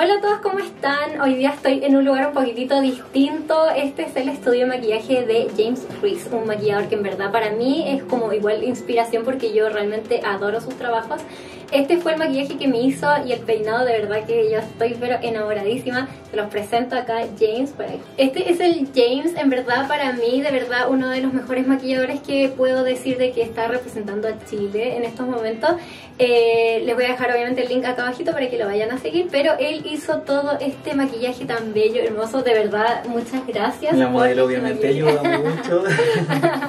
Hola a todos, ¿cómo están? Hoy día estoy en un lugar un poquitito distinto. Este es el estudio de maquillaje de James Ruiz, un maquillador que en verdad para mí es como igual inspiración porque yo realmente adoro sus trabajos. Este fue el maquillaje que me hizo y el peinado de verdad que yo estoy pero enamoradísima. Se los presento acá, James. Este es el James, en verdad para mí, de verdad uno de los mejores maquilladores que puedo decir de que está representando a Chile en estos momentos. Eh, les voy a dejar obviamente el link acá abajito para que lo vayan a seguir, pero él hizo todo este maquillaje tan bello, hermoso, de verdad, muchas gracias. La modelo obviamente ayuda mucho.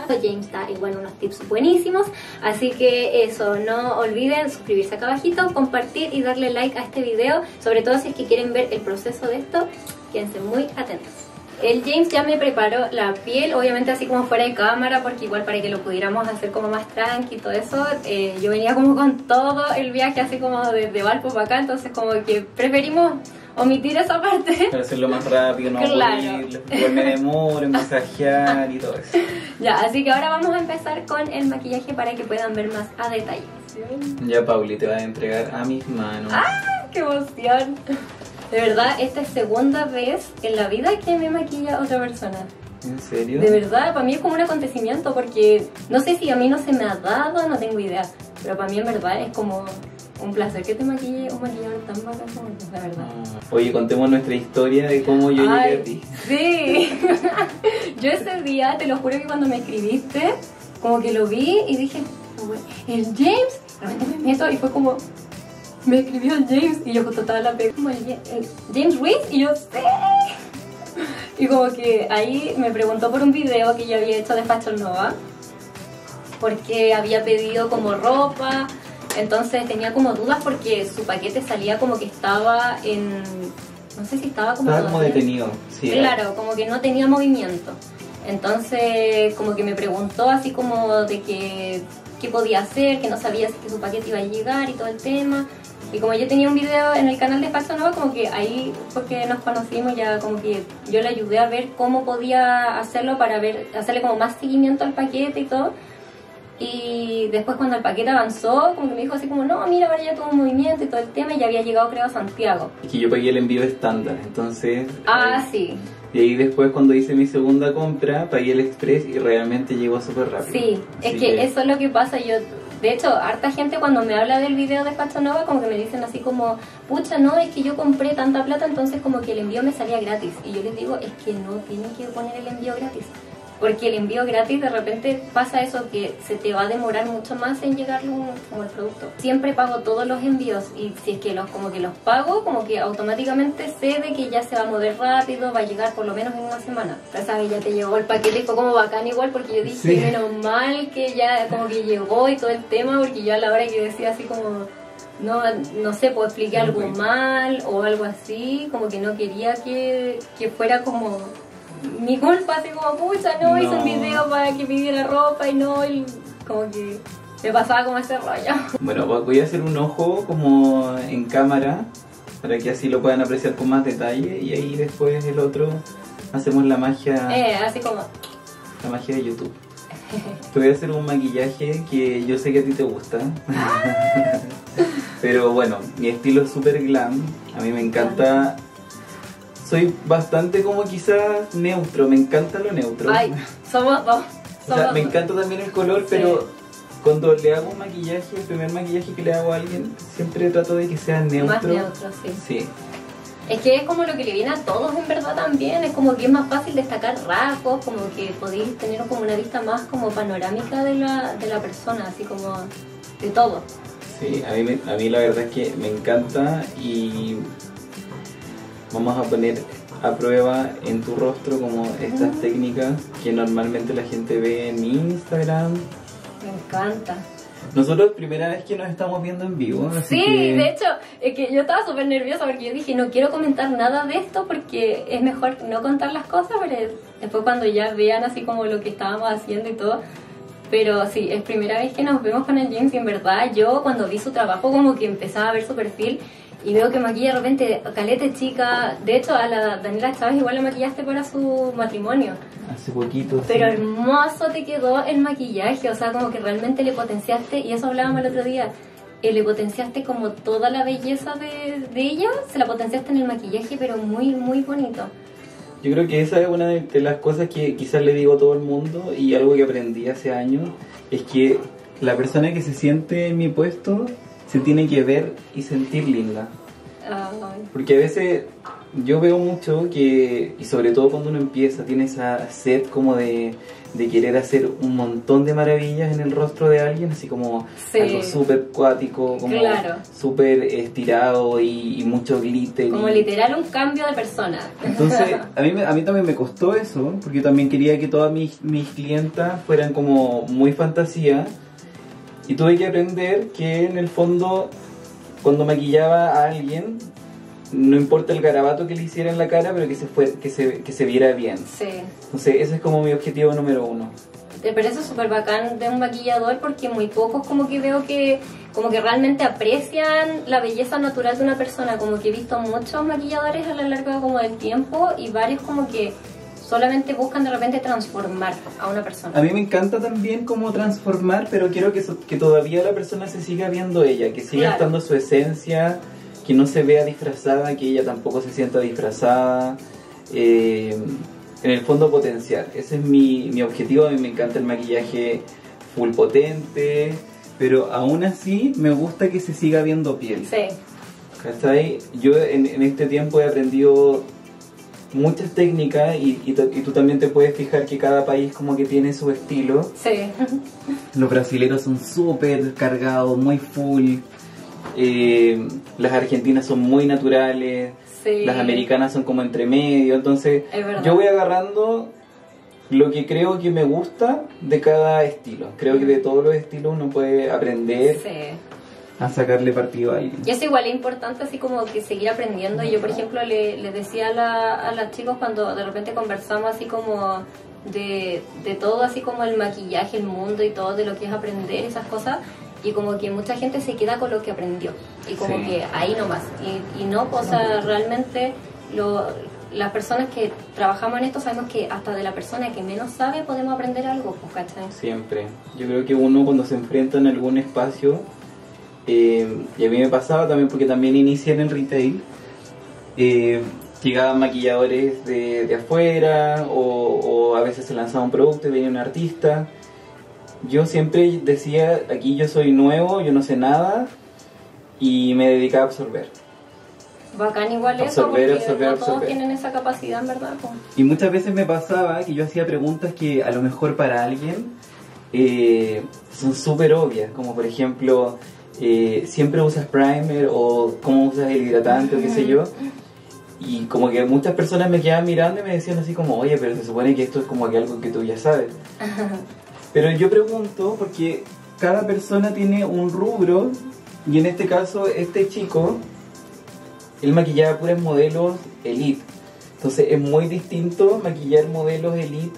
James da igual unos tips buenísimos, así que eso, no olviden suscribirse acá abajito, compartir y darle like a este video, sobre todo si es que quieren ver el proceso de esto, quédense muy atentos. El James ya me preparó la piel, obviamente así como fuera de cámara, porque igual para que lo pudiéramos hacer como más tranqui y todo eso, eh, yo venía como con todo el viaje así como desde Valpo para acá, entonces como que preferimos omitir esa parte. Para hacerlo más rápido, no Claro. me demoro masajear y todo eso. Ya, así que ahora vamos a empezar con el maquillaje para que puedan ver más a detalle. Ya Pauli te va a entregar a mis manos. ¡Ah! ¡Qué emoción! De verdad, esta es segunda vez en la vida que me maquilla otra persona. ¿En serio? De verdad, para mí es como un acontecimiento porque no sé si a mí no se me ha dado, no tengo idea. Pero para mí en verdad es como un placer que te maquille un maquillador tan bacán como tú, la verdad. Ah, Oye, contemos nuestra historia de cómo yo Ay, llegué a ti. Sí. Yo ese día, te lo juro que cuando me escribiste, como que lo vi y dije, el James, me meto y fue como, me escribió el James y yo estaba en la pega, como el, Ja- el James Ruiz y yo, sí. Y como que ahí me preguntó por un video que yo había hecho de Fashion Nova, porque había pedido como ropa, entonces tenía como dudas porque su paquete salía como que estaba en, no sé si estaba como... Estaba como detenido. Sí, Claro, como que no tenía movimiento. Entonces, como que me preguntó así como de que qué podía hacer, que no sabía si que su paquete iba a llegar y todo el tema. Y como yo tenía un video en el canal de Paso Nova, como que ahí porque nos conocimos ya como que yo le ayudé a ver cómo podía hacerlo para ver, hacerle como más seguimiento al paquete y todo. Y después cuando el paquete avanzó, como que me dijo así como, no, mira, ahora ya tuvo un movimiento y todo el tema y ya había llegado creo a Santiago. Es que yo pagué el envío estándar, entonces... Ah, ahí- sí. Y ahí después cuando hice mi segunda compra, pagué el express y realmente llegó súper rápido. Sí, es que, eso es lo que pasa. Yo, de hecho, harta gente cuando me habla del video de Facha Nova, como que me dicen así como, pucha, no, es que yo compré tanta plata, entonces como que el envío me salía gratis. Y yo les digo, es que no tienen que poner el envío gratis. Porque el envío gratis de repente pasa eso que se te va a demorar mucho más en llegar un- como el producto. Siempre pago todos los envíos y si es que los como que los pago, como que automáticamente sé de que ya se va a mover rápido, va a llegar por lo menos en una semana. Ya sabes, ya te llegó el paquete y fue como bacán igual porque yo dije, Sí. menos mal que ya como que llegó y todo el tema porque yo a la hora que decía así como no, no sé, pues expliqué algo mal o algo así, como que no quería que, que fuera como mi culpa, así como, pucha, no, hice un video para que pidiera ropa y no, y como que me pasaba como ese rollo. Bueno, voy a hacer un ojo como en cámara para que así lo puedan apreciar con más detalle y ahí después el otro hacemos la magia, Eh, así como, la magia de YouTube. Te voy a hacer un maquillaje que yo sé que a ti te gusta. Pero bueno, mi estilo es súper glam. A mí me encanta. Soy bastante como quizás neutro, me encanta lo neutro. ay, somos dos. O sea, me encanta también el color, Sí. pero cuando le hago un maquillaje, el primer maquillaje que le hago a alguien, siempre trato de que sea neutro. Más neutro, sí. Sí, Es que es como lo que le viene a todos en verdad también, es como que es más fácil destacar rasgos, como que podéis tener como una vista más como panorámica de la, de la persona, así como de todo. sí, a mí, a mí la verdad es que me encanta y vamos a poner a prueba en tu rostro como estas técnicas que normalmente la gente ve en mi Instagram. Me encanta. Nosotros primera vez que nos estamos viendo en vivo, así Sí, que de hecho, es que yo estaba súper nerviosa porque yo dije, no quiero comentar nada de esto porque es mejor no contar las cosas, pero después cuando ya vean así como lo que estábamos haciendo y todo. Pero sí, es primera vez que nos vemos con el James y en verdad yo cuando vi su trabajo como que empezaba a ver su perfil y veo que maquilla de repente calete chica. De hecho, a la Daniela Chávez igual la maquillaste para su matrimonio. hace poquito. Pero sí. hermoso te quedó el maquillaje, o sea, como que realmente le potenciaste, y eso hablábamos el otro día, eh, le potenciaste como toda la belleza de, de ella, se la potenciaste en el maquillaje, pero muy, muy bonito. Yo creo que esa es una de, de las cosas que quizás le digo a todo el mundo y algo que aprendí hace años, es que la persona que se siente en mi puesto se tiene que ver y sentir linda. Porque a veces yo veo mucho que, y sobre todo cuando uno empieza, tiene esa sed como de, de querer hacer un montón de maravillas en el rostro de alguien, así como Sí. algo súper cuático, como Claro. súper estirado y, y mucho glitter. como y- literal un cambio de persona. Entonces, a mí, a mí también me costó eso, porque yo también quería que todas mis, mis clientas fueran como muy fantasía. Y tuve que aprender que en el fondo, cuando maquillaba a alguien, no importa el garabato que le hiciera en la cara, pero que se, fue, que se, que se viera bien. Sí. Entonces, ese es como mi objetivo número uno. Me parece súper bacán de un maquillador porque muy pocos como que veo que como que realmente aprecian la belleza natural de una persona. Como que he visto muchos maquilladores a lo largo como del tiempo y varios como que solamente buscan de repente transformar a una persona. A mí me encanta también cómo transformar, pero quiero que, so- que todavía la persona se siga viendo ella, que siga Claro. estando su esencia, que no se vea disfrazada, que ella tampoco se sienta disfrazada. Eh, en el fondo potenciar, ese es mi, mi objetivo, a mí me encanta el maquillaje full potente, pero aún así me gusta que se siga viendo piel. Sí, ¿Cachai? Yo en, en este tiempo he aprendido muchas técnicas y, y, y tú también te puedes fijar que cada país como que tiene su estilo. sí. Los brasileros son súper cargados, muy full. Eh, las argentinas son muy naturales. Sí. Las americanas son como entre medio. Entonces yo voy agarrando lo que creo que me gusta de cada estilo. Creo que de todos los estilos uno puede aprender Sí. A sacarle partido a alguien. Y eso igual es importante así como que seguir aprendiendo. Yo, por ejemplo, le, le decía a, la, a las chicos cuando de repente conversamos así como de, de todo, así como el maquillaje, el mundo y todo, de lo que es aprender, esas cosas. Y como que mucha gente se queda con lo que aprendió. Y como Sí. que ahí nomás. Y, y no, o sea, realmente lo, las personas que trabajamos en esto sabemos que hasta de la persona que menos sabe podemos aprender algo, pues, ¿cachai? Siempre. Yo creo que uno cuando se enfrenta en algún espacio, eh, y a mí me pasaba también porque también inicié en el retail, eh, llegaban maquilladores de, de afuera o, o a veces se lanzaba un producto y venía un artista. Yo siempre decía, aquí yo soy nuevo, yo no sé nada y me dedicaba a absorber. Bacán igual eso, Absorber, porque absorber, no todos tienen esa capacidad, en verdad. pues. Y muchas veces me pasaba que yo hacía preguntas que a lo mejor para alguien eh, son súper obvias, como por ejemplo, eh, ¿siempre usas primer o cómo usas el hidratante o qué sé yo? Y como que muchas personas me quedaban mirando y me decían así como, oye, pero se supone que esto es como que algo que tú ya sabes. Pero yo pregunto porque cada persona tiene un rubro y en este caso este chico, él maquillaba puras modelos elite. Entonces es muy distinto maquillar modelos elite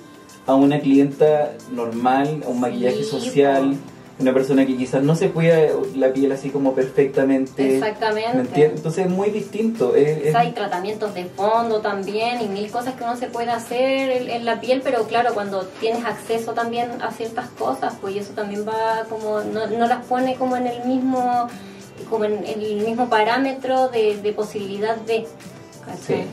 a una clienta normal, a un maquillaje Sí, social, una persona que quizás no se cuida la piel así como perfectamente. Exactamente. ¿me entiendes? Entonces es muy distinto. es- hay tratamientos de fondo también y mil cosas que uno se puede hacer en, en la piel, pero claro, cuando tienes acceso también a ciertas cosas, pues eso también va como, no, no las pone como en el mismo como en, en el mismo parámetro de, de posibilidad de... Sí.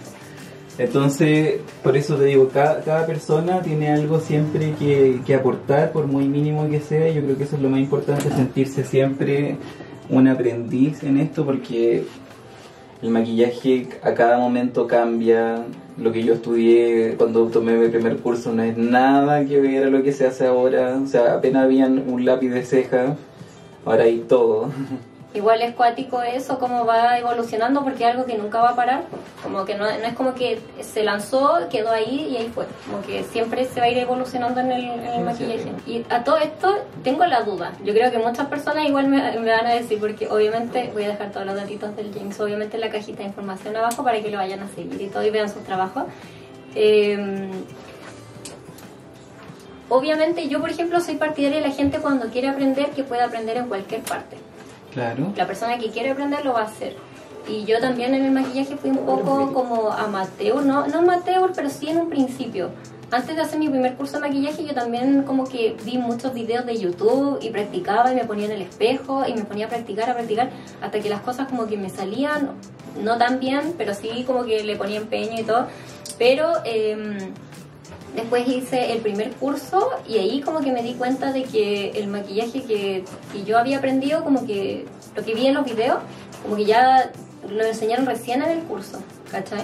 Entonces, por eso te digo, cada, cada persona tiene algo siempre que, que aportar, por muy mínimo que sea. Yo creo que eso es lo más importante, sentirse siempre un aprendiz en esto, porque el maquillaje a cada momento cambia. Lo que yo estudié cuando tomé mi primer curso no es nada que ver a lo que se hace ahora. O sea, apenas habían un lápiz de ceja, ahora hay todo. Igual es cuático eso, cómo va evolucionando, porque es algo que nunca va a parar. Como que no, no es como que se lanzó, quedó ahí y ahí fue. Como que siempre se va a ir evolucionando en el, en el maquillaje. Y a todo esto tengo la duda. Yo creo que muchas personas igual me, me van a decir, porque obviamente voy a dejar todos los datitos del James, obviamente en la cajita de información abajo para que lo vayan a seguir y todo y vean sus trabajos. Eh, obviamente yo, por ejemplo, soy partidaria de la gente cuando quiere aprender que puede aprender en cualquier parte. Claro. La persona que quiere aprender lo va a hacer. Y yo también en el maquillaje fui un poco como amateur, no, no amateur, pero sí en un principio. Antes de hacer mi primer curso de maquillaje yo también como que vi muchos videos de YouTube y practicaba y me ponía en el espejo y me ponía a practicar, a practicar, hasta que las cosas como que me salían, no tan bien, pero sí como que le ponía empeño y todo. Pero em, después hice el primer curso y ahí como que me di cuenta de que el maquillaje que, que yo había aprendido, como que lo que vi en los videos, como que ya lo enseñaron recién en el curso, ¿cachai?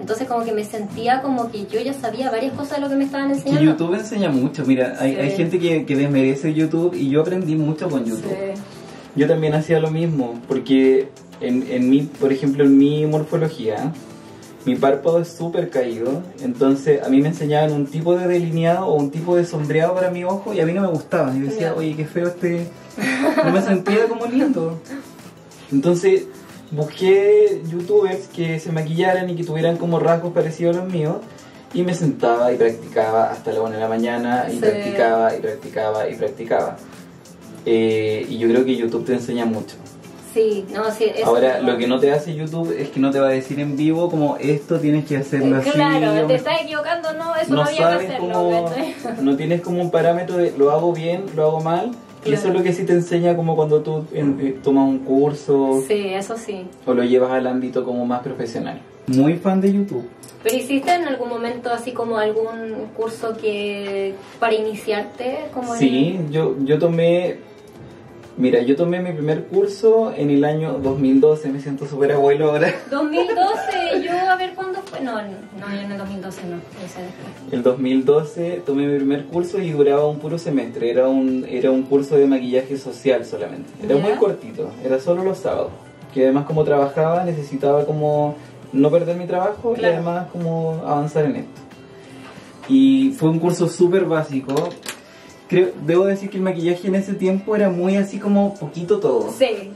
Entonces como que me sentía como que yo ya sabía varias cosas de lo que me estaban Que enseñando. YouTube enseña mucho, mira, hay, Sí. hay gente que, que desmerece YouTube y yo aprendí mucho con YouTube. Sí. Yo también hacía lo mismo, porque en, en mi, por ejemplo, en mi morfología, mi párpado es súper caído, entonces a mí me enseñaban un tipo de delineado o un tipo de sombreado para mi ojo y a mí no me gustaba. Yo decía, oye, qué feo este... No me sentía como lindo. Entonces busqué youtubers que se maquillaran y que tuvieran como rasgos parecidos a los míos y me sentaba y practicaba hasta la 1 de la mañana y Sí. practicaba y practicaba y practicaba. Eh, y yo creo que YouTube te enseña mucho. Sí, no, sí, eso Ahora, es lo que no te hace YouTube es que no te va a decir en vivo como esto tienes que hacerlo así. Claro, te estás equivocando, no, eso no, no había que sabes hacerlo. cómo, ¿cachai? no tienes como un parámetro de lo hago bien, lo hago mal. Y Claro. eso es lo que sí te enseña como cuando tú en- eh, tomas un curso Sí, eso sí. o lo llevas al ámbito como más profesional. Muy fan de YouTube. ¿Pero hiciste en algún momento así como algún curso que para iniciarte? Como en- Sí, yo, yo tomé, mira, yo tomé mi primer curso en el año 2012, me siento súper abuelo ahora. 2012, yo a ver cuándo fue. No, no, en el 2012 no. El 2012 tomé mi primer curso y duraba un puro semestre, era un, era un curso de maquillaje social solamente. Era Ya. muy cortito, era solo los sábados. Que además como trabajaba necesitaba como no perder mi trabajo y además como avanzar en esto. Y fue un curso súper básico. Creo, debo decir que el maquillaje en ese tiempo era muy así como poquito todo. Sí,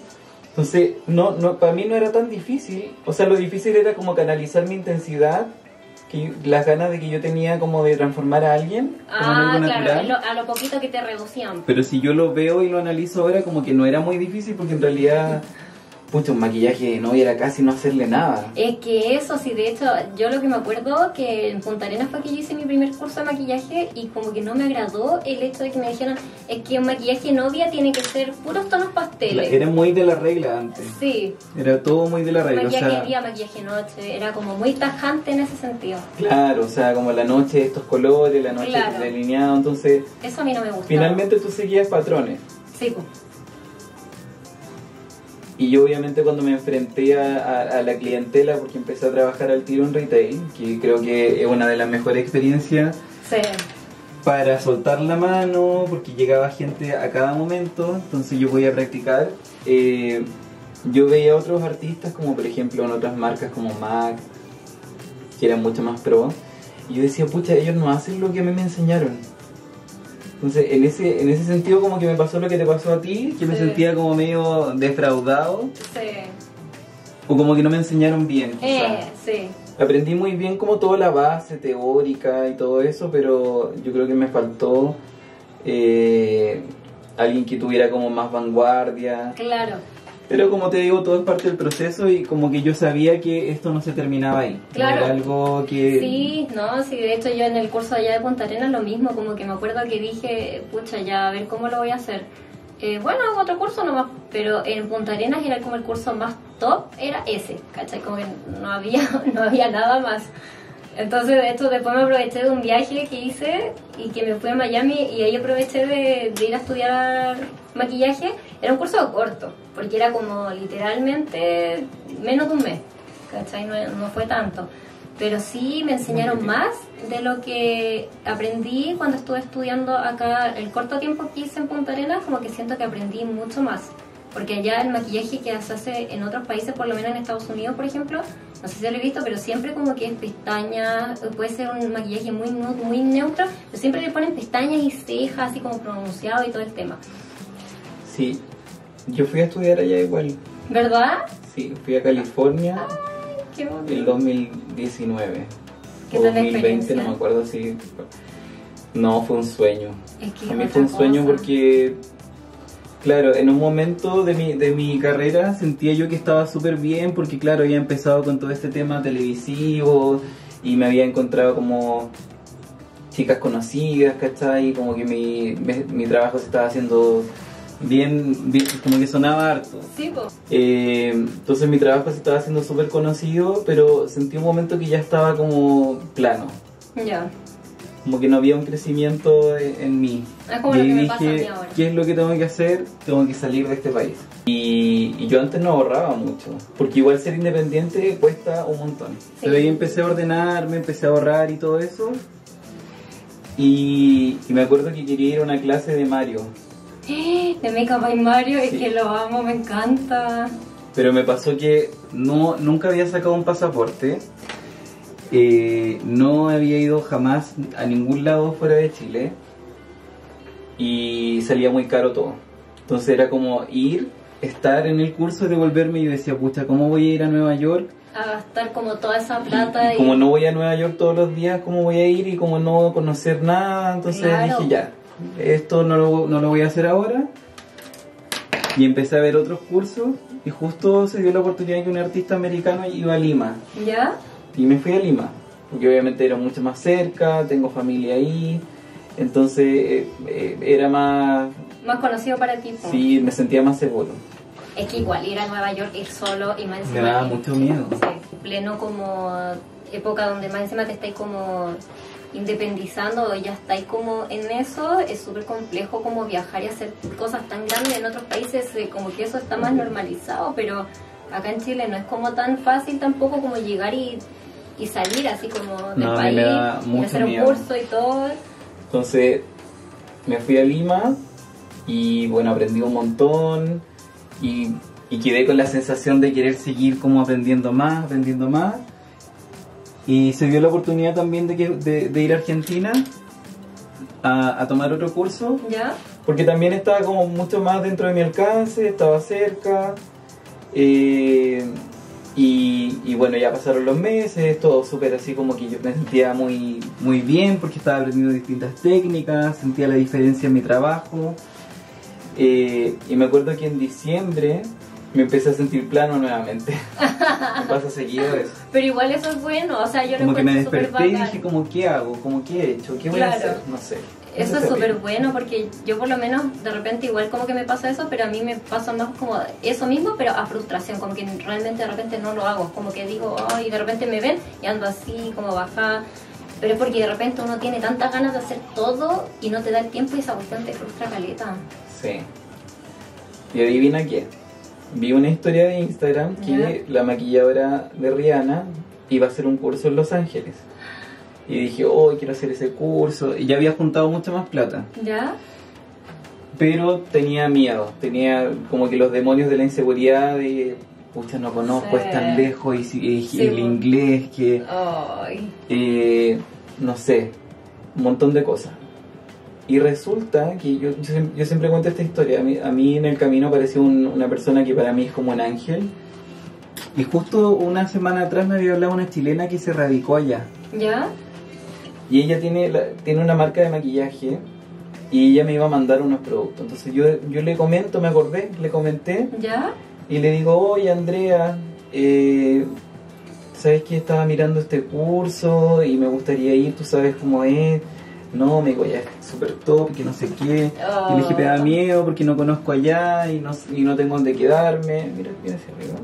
Entonces, no, no, para mí no era tan difícil. O sea, lo difícil era como canalizar mi intensidad, que las ganas de que yo tenía como de transformar a alguien como en ah, algo claro, lo- a lo poquito que te reducían. Pero si yo lo veo y lo analizo ahora, como que no era muy difícil porque en realidad, pucha, un maquillaje de novia era casi no hacerle nada. Es que eso, sí, de hecho, yo lo que me acuerdo que en Punta Arenas fue que yo hice mi primer curso de maquillaje y como que no me agradó el hecho de que me dijeran es que un maquillaje novia tiene que ser puros tonos pasteles. Era muy de la regla antes. Sí, Era todo muy de la regla. O maquillaje sea, día, maquillaje noche, era como muy tajante en ese sentido. claro, o sea, como la noche estos colores, la noche Claro. delineado. Entonces, Eso a mí no me gusta. finalmente tú seguías patrones. Sí, pues. Y yo obviamente cuando me enfrenté a, a- a la clientela, porque empecé a trabajar al tiro en retail, que creo que es una de las mejores experiencias Sí. para soltar la mano, porque llegaba gente a cada momento, entonces yo voy a practicar. Eh, yo veía a otros artistas, como por ejemplo en otras marcas como MAC, que eran mucho más pro, y yo decía, pucha, ellos no hacen lo que a mí me enseñaron. Entonces, en ese, en ese sentido, como que me pasó lo que te pasó a ti, que me sentía como medio defraudado, Sí. o como que no me enseñaron bien. Eh, sí. Aprendí muy bien como toda la base teórica y todo eso, pero yo creo que me faltó eh, alguien que tuviera como más vanguardia. Claro. Pero como te digo, todo es parte del proceso y como que yo sabía que esto no se terminaba ahí. Claro. Era algo que... Sí, no, sí, de hecho yo en el curso allá de Punta Arenas lo mismo, como que me acuerdo que dije, pucha, ya a ver cómo lo voy a hacer. Eh, bueno, hago otro curso nomás, pero en Punta Arenas era como el curso más top, era ese, ¿cachai? Como que no había, no había nada más. Entonces, de hecho, después me aproveché de un viaje que hice y que me fui a Miami y ahí aproveché de, de ir a estudiar maquillaje. Era un curso corto, porque era como literalmente menos de un mes, ¿cachai? No, no fue tanto. Pero sí me enseñaron más de lo que aprendí cuando estuve estudiando acá el corto tiempo que hice en Punta Arenas, como que siento que aprendí mucho más. Porque allá el maquillaje que se hace en otros países, por lo menos en Estados Unidos, por ejemplo, no sé si lo he visto, pero siempre como que es pestañas, puede ser un maquillaje muy, muy neutro, pero siempre le ponen pestañas y cejas, así como pronunciado y todo el tema. Sí, yo fui a estudiar allá igual. ¿Verdad? Sí, fui a California Qué bonito. el 2019. ¿Qué tal la 2020, experiencia? no me acuerdo si... No, fue un sueño. Es que A mí fue un sueño porque Claro, en un momento de mi, de mi carrera sentía yo que estaba súper bien porque claro, había empezado con todo este tema televisivo y me había encontrado como chicas conocidas, ¿cachai? Como que mi, me- mi trabajo se estaba haciendo bien, bien como que sonaba harto. Sí, po. Eh, entonces mi trabajo se estaba haciendo súper conocido, pero sentí un momento que ya estaba como plano, Ya. como que no había un crecimiento en, en mí. Es como y lo que me pasa a mí dije, ahora. ¿qué es lo que tengo que hacer? Tengo que salir de este país. Y, y yo antes no ahorraba mucho, porque igual ser independiente cuesta un montón. Pero ahí empecé a ordenarme, empecé a ahorrar y todo eso. Y, y me acuerdo que quería ir a una clase de Mario. De Makeup by Mario, es Sí. que lo amo, me encanta. Pero me pasó que no, nunca había sacado un pasaporte. eh, no había ido jamás a ningún lado fuera de Chile. Y salía muy caro todo. Entonces era como ir, estar en el curso, devolverme y yo decía, pucha, ¿cómo voy a ir a Nueva York? A gastar como toda esa Y- plata y y... como no voy a Nueva York todos los días, ¿cómo voy a ir? Y como no conocer nada, entonces Claro. dije, ya, esto no lo, no lo voy a hacer ahora. Y empecé a ver otros cursos y justo se dio la oportunidad que un artista americano iba a Lima. ¿Ya? Y me fui a Lima, porque obviamente era mucho más cerca, tengo familia ahí, entonces eh, eh, era más, Más conocido para ti. sí, me sentía más seguro. Es que igual ir a Nueva York, ir solo y más encima... Me daba mucho miedo. Sí, pleno como época donde más encima te estáis como independizando ya estáis como en eso, es súper complejo como viajar y hacer cosas tan grandes en otros países, eh, como que eso está más normalizado, pero acá en Chile no es como tan fácil tampoco como llegar y, y salir así como del No, país y hacer un miedo. curso y todo. Entonces me fui a Lima y bueno, aprendí un montón y, y quedé con la sensación de querer seguir como aprendiendo más, aprendiendo más. Y se dio la oportunidad también de, que- de, de ir a Argentina a, a tomar otro curso, ¿Ya? porque también estaba como mucho más dentro de mi alcance, estaba cerca. eh, y, y bueno, ya pasaron los meses, todo súper así como que yo me sentía muy, muy bien porque estaba aprendiendo distintas técnicas, sentía la diferencia en mi trabajo. Eh, y me acuerdo que en diciembre me empecé a sentir plano nuevamente. me pasa seguido eso. Pero igual eso es bueno, o sea, yo lo Como que me desperté y dije como, ¿qué hago? Como, ¿qué he hecho? ¿Qué voy a hacer? No sé. Eso es súper bueno porque yo por lo menos de repente igual como que me pasa eso, pero a mí me pasa más como eso mismo, pero a frustración, como que realmente de repente no lo hago, como que digo, ay, de repente me ven y ando así, como baja, pero es porque de repente uno tiene tantas ganas de hacer todo y no te da el tiempo y esa cuestión te frustra caleta. Sí. Y adivina qué. Vi una historia de Instagram que la maquilladora de Rihanna iba a hacer un curso en Los Ángeles. Y dije, oh, quiero hacer ese curso. Y ya había juntado mucha más plata. ¿Ya? Pero tenía miedo. Tenía como que los demonios de la inseguridad de, pucha, no conozco, Sí. es tan lejos. Y, y Sí, el po. inglés, que, Ay. eh, no sé, un montón de cosas. Y resulta que yo, yo, yo siempre cuento esta historia. A mí, a mí en el camino apareció un- una persona que para mí es como un ángel. Y justo una semana atrás me había hablado una chilena que se radicó allá. ¿Ya? Y ella tiene, la- tiene una marca de maquillaje y ella me iba a mandar unos productos. Entonces yo, yo le comento, me acordé, le comenté ¿Ya? y le digo, oye Andrea, eh, ¿sabes que estaba mirando este curso y me gustaría ir? ¿Tú sabes cómo es? No, me dijo, ya es súper top, que no sé qué. Y le dije, me da miedo porque no conozco allá y no, y no tengo dónde quedarme. Mira, mira hacia arriba.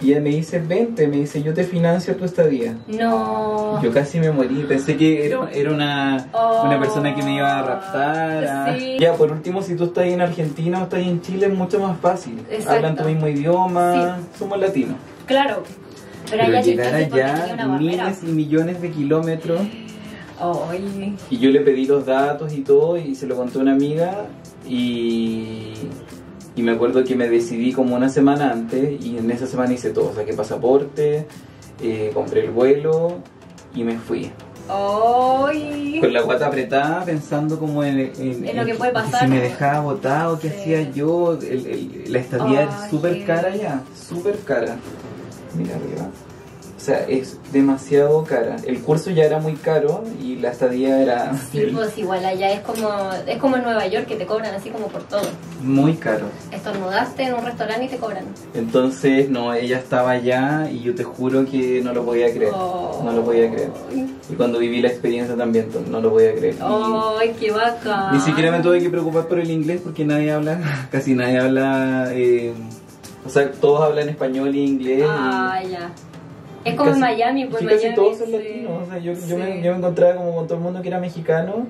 Y ella me dice, vente, me dice, yo te financio tu estadía. No. Yo casi me morí, pensé que era, era una, Oh. una persona que me iba a raptar. a- Sí. Ya, por último, si tú estás en Argentina o estás en Chile, es mucho más fácil. Exacto. Hablan tu mismo idioma, somos latinos. Claro. Pero, Pero llegar allá, miles y millones de kilómetros. Y yo le pedí los datos y todo y se lo conté a una amiga y, y me acuerdo que me decidí como una semana antes y en esa semana hice todo, saqué pasaporte, eh, compré el vuelo y me fui. Con la guata apretada pensando como en, en- En lo que en puede pasar. Si me dejaba botado, ¿qué Sí. hacía yo? El- el- la estadía es súper cara ya, súper cara. Mira arriba. Sea, es demasiado cara. El curso ya era muy caro y la estadía era Sí, pues igual allá es como, es como en Nueva York que te cobran así como por todo. muy caro. Estornudaste en un restaurante y te cobran. Entonces, no, ella estaba allá y yo te juro que no lo podía creer. Oh. No lo podía creer. Y cuando viví la experiencia también, no lo podía creer. ¡Ay, qué bacán! Ni siquiera me tuve que preocupar por el inglés porque nadie habla, casi nadie habla, eh, o sea, todos hablan español y inglés. y- Ah, ya. Es como casi- en Miami, pues sí, Miami. casi todos son sí. latinos. O sea, yo, yo, Sí. me, yo me encontraba como con todo el mundo que era mexicano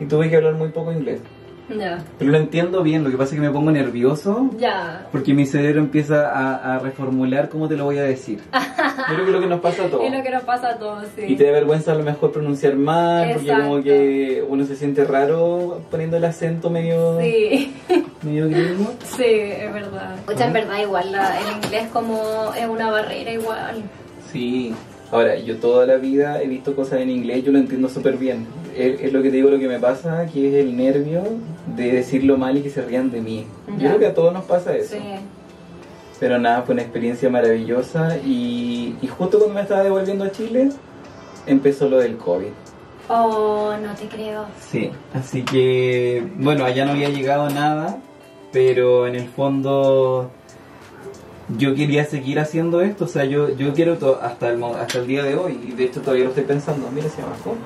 y tuve que hablar muy poco inglés. Ya. Pero lo entiendo bien, lo que pasa es que me pongo nervioso Ya. porque mi cerebro empieza a, a reformular cómo te lo voy a decir. Yo creo que es lo que nos pasa a todos. Es lo que nos pasa a todos, sí. Y te da vergüenza a lo mejor pronunciar mal, porque Exacto. como que uno se siente raro poniendo el acento medio, Sí, medio gringo. sí, es verdad. O sea, en verdad igual la- el inglés como es una barrera igual. Sí. Ahora, yo toda la vida he visto cosas en inglés, yo lo entiendo súper bien. Es, es lo que te digo, lo que me pasa, que es el nervio de decirlo mal y que se rían de mí. Yo creo que a todos nos pasa eso. Sí. Pero nada, fue una experiencia maravillosa y, y justo cuando me estaba devolviendo a Chile, empezó lo del COVID. Oh, no te creo. Sí, así que, bueno, allá no había llegado nada, pero en el fondo yo quería seguir haciendo esto, o sea, yo, yo quiero to- hasta el, mo- hasta el día de hoy, y de hecho todavía lo estoy pensando, mira hacia abajo.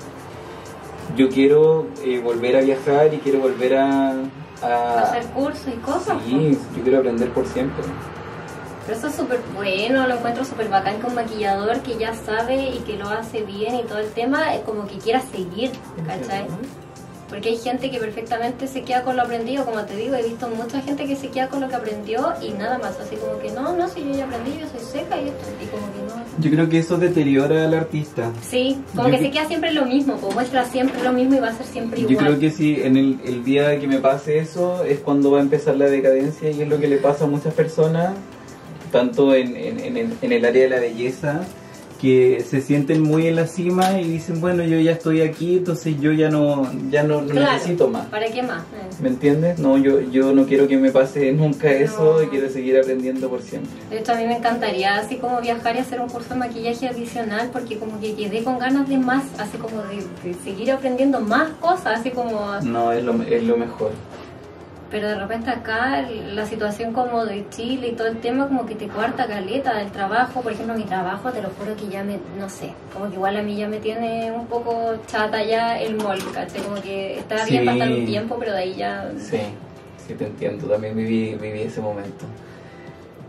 Yo quiero eh, volver a viajar y quiero volver a... a Hacer cursos y cosas. sí, yo quiero aprender por siempre. Pero eso es súper bueno, lo encuentro súper bacán que un maquillador que ya sabe y que lo hace bien y todo el tema, es como que quiera seguir, ¿cachai? Porque hay gente que perfectamente se queda con lo aprendido, como te digo, he visto mucha gente que se queda con lo que aprendió y nada más, así como que no, no, si yo ya aprendí, yo soy seca y esto, y como que no. Yo creo que eso deteriora al artista. Sí, como Yo que que- se queda siempre lo mismo, pues muestra siempre lo mismo y va a ser siempre Yo igual. creo que sí, en el, el día que me pase eso es cuando va a empezar la decadencia y es lo que le pasa a muchas personas, tanto en, en, en en el área de la belleza, que se sienten muy en la cima y dicen, bueno, yo ya estoy aquí, entonces yo ya no, ya no, no Claro, necesito más. ¿Para qué más? Eh. ¿Me entiendes? No, yo, yo no quiero que me pase nunca eso No. y quiero seguir aprendiendo por siempre. De hecho, a mí me encantaría así como viajar y hacer un curso de maquillaje adicional porque como que quedé con ganas de más, así como de, de seguir aprendiendo más cosas, así como... No, es lo, es lo mejor. Pero de repente acá la situación como de Chile y todo el tema como que te cuarta caleta del trabajo. Por ejemplo, mi trabajo, te lo juro que ya me, no sé, como que igual a mí ya me tiene un poco chata ya el mall, ¿cachai? Como que está bien Sí. pasar un tiempo, pero de ahí ya... Sí, sí te entiendo, también viví, viví ese momento.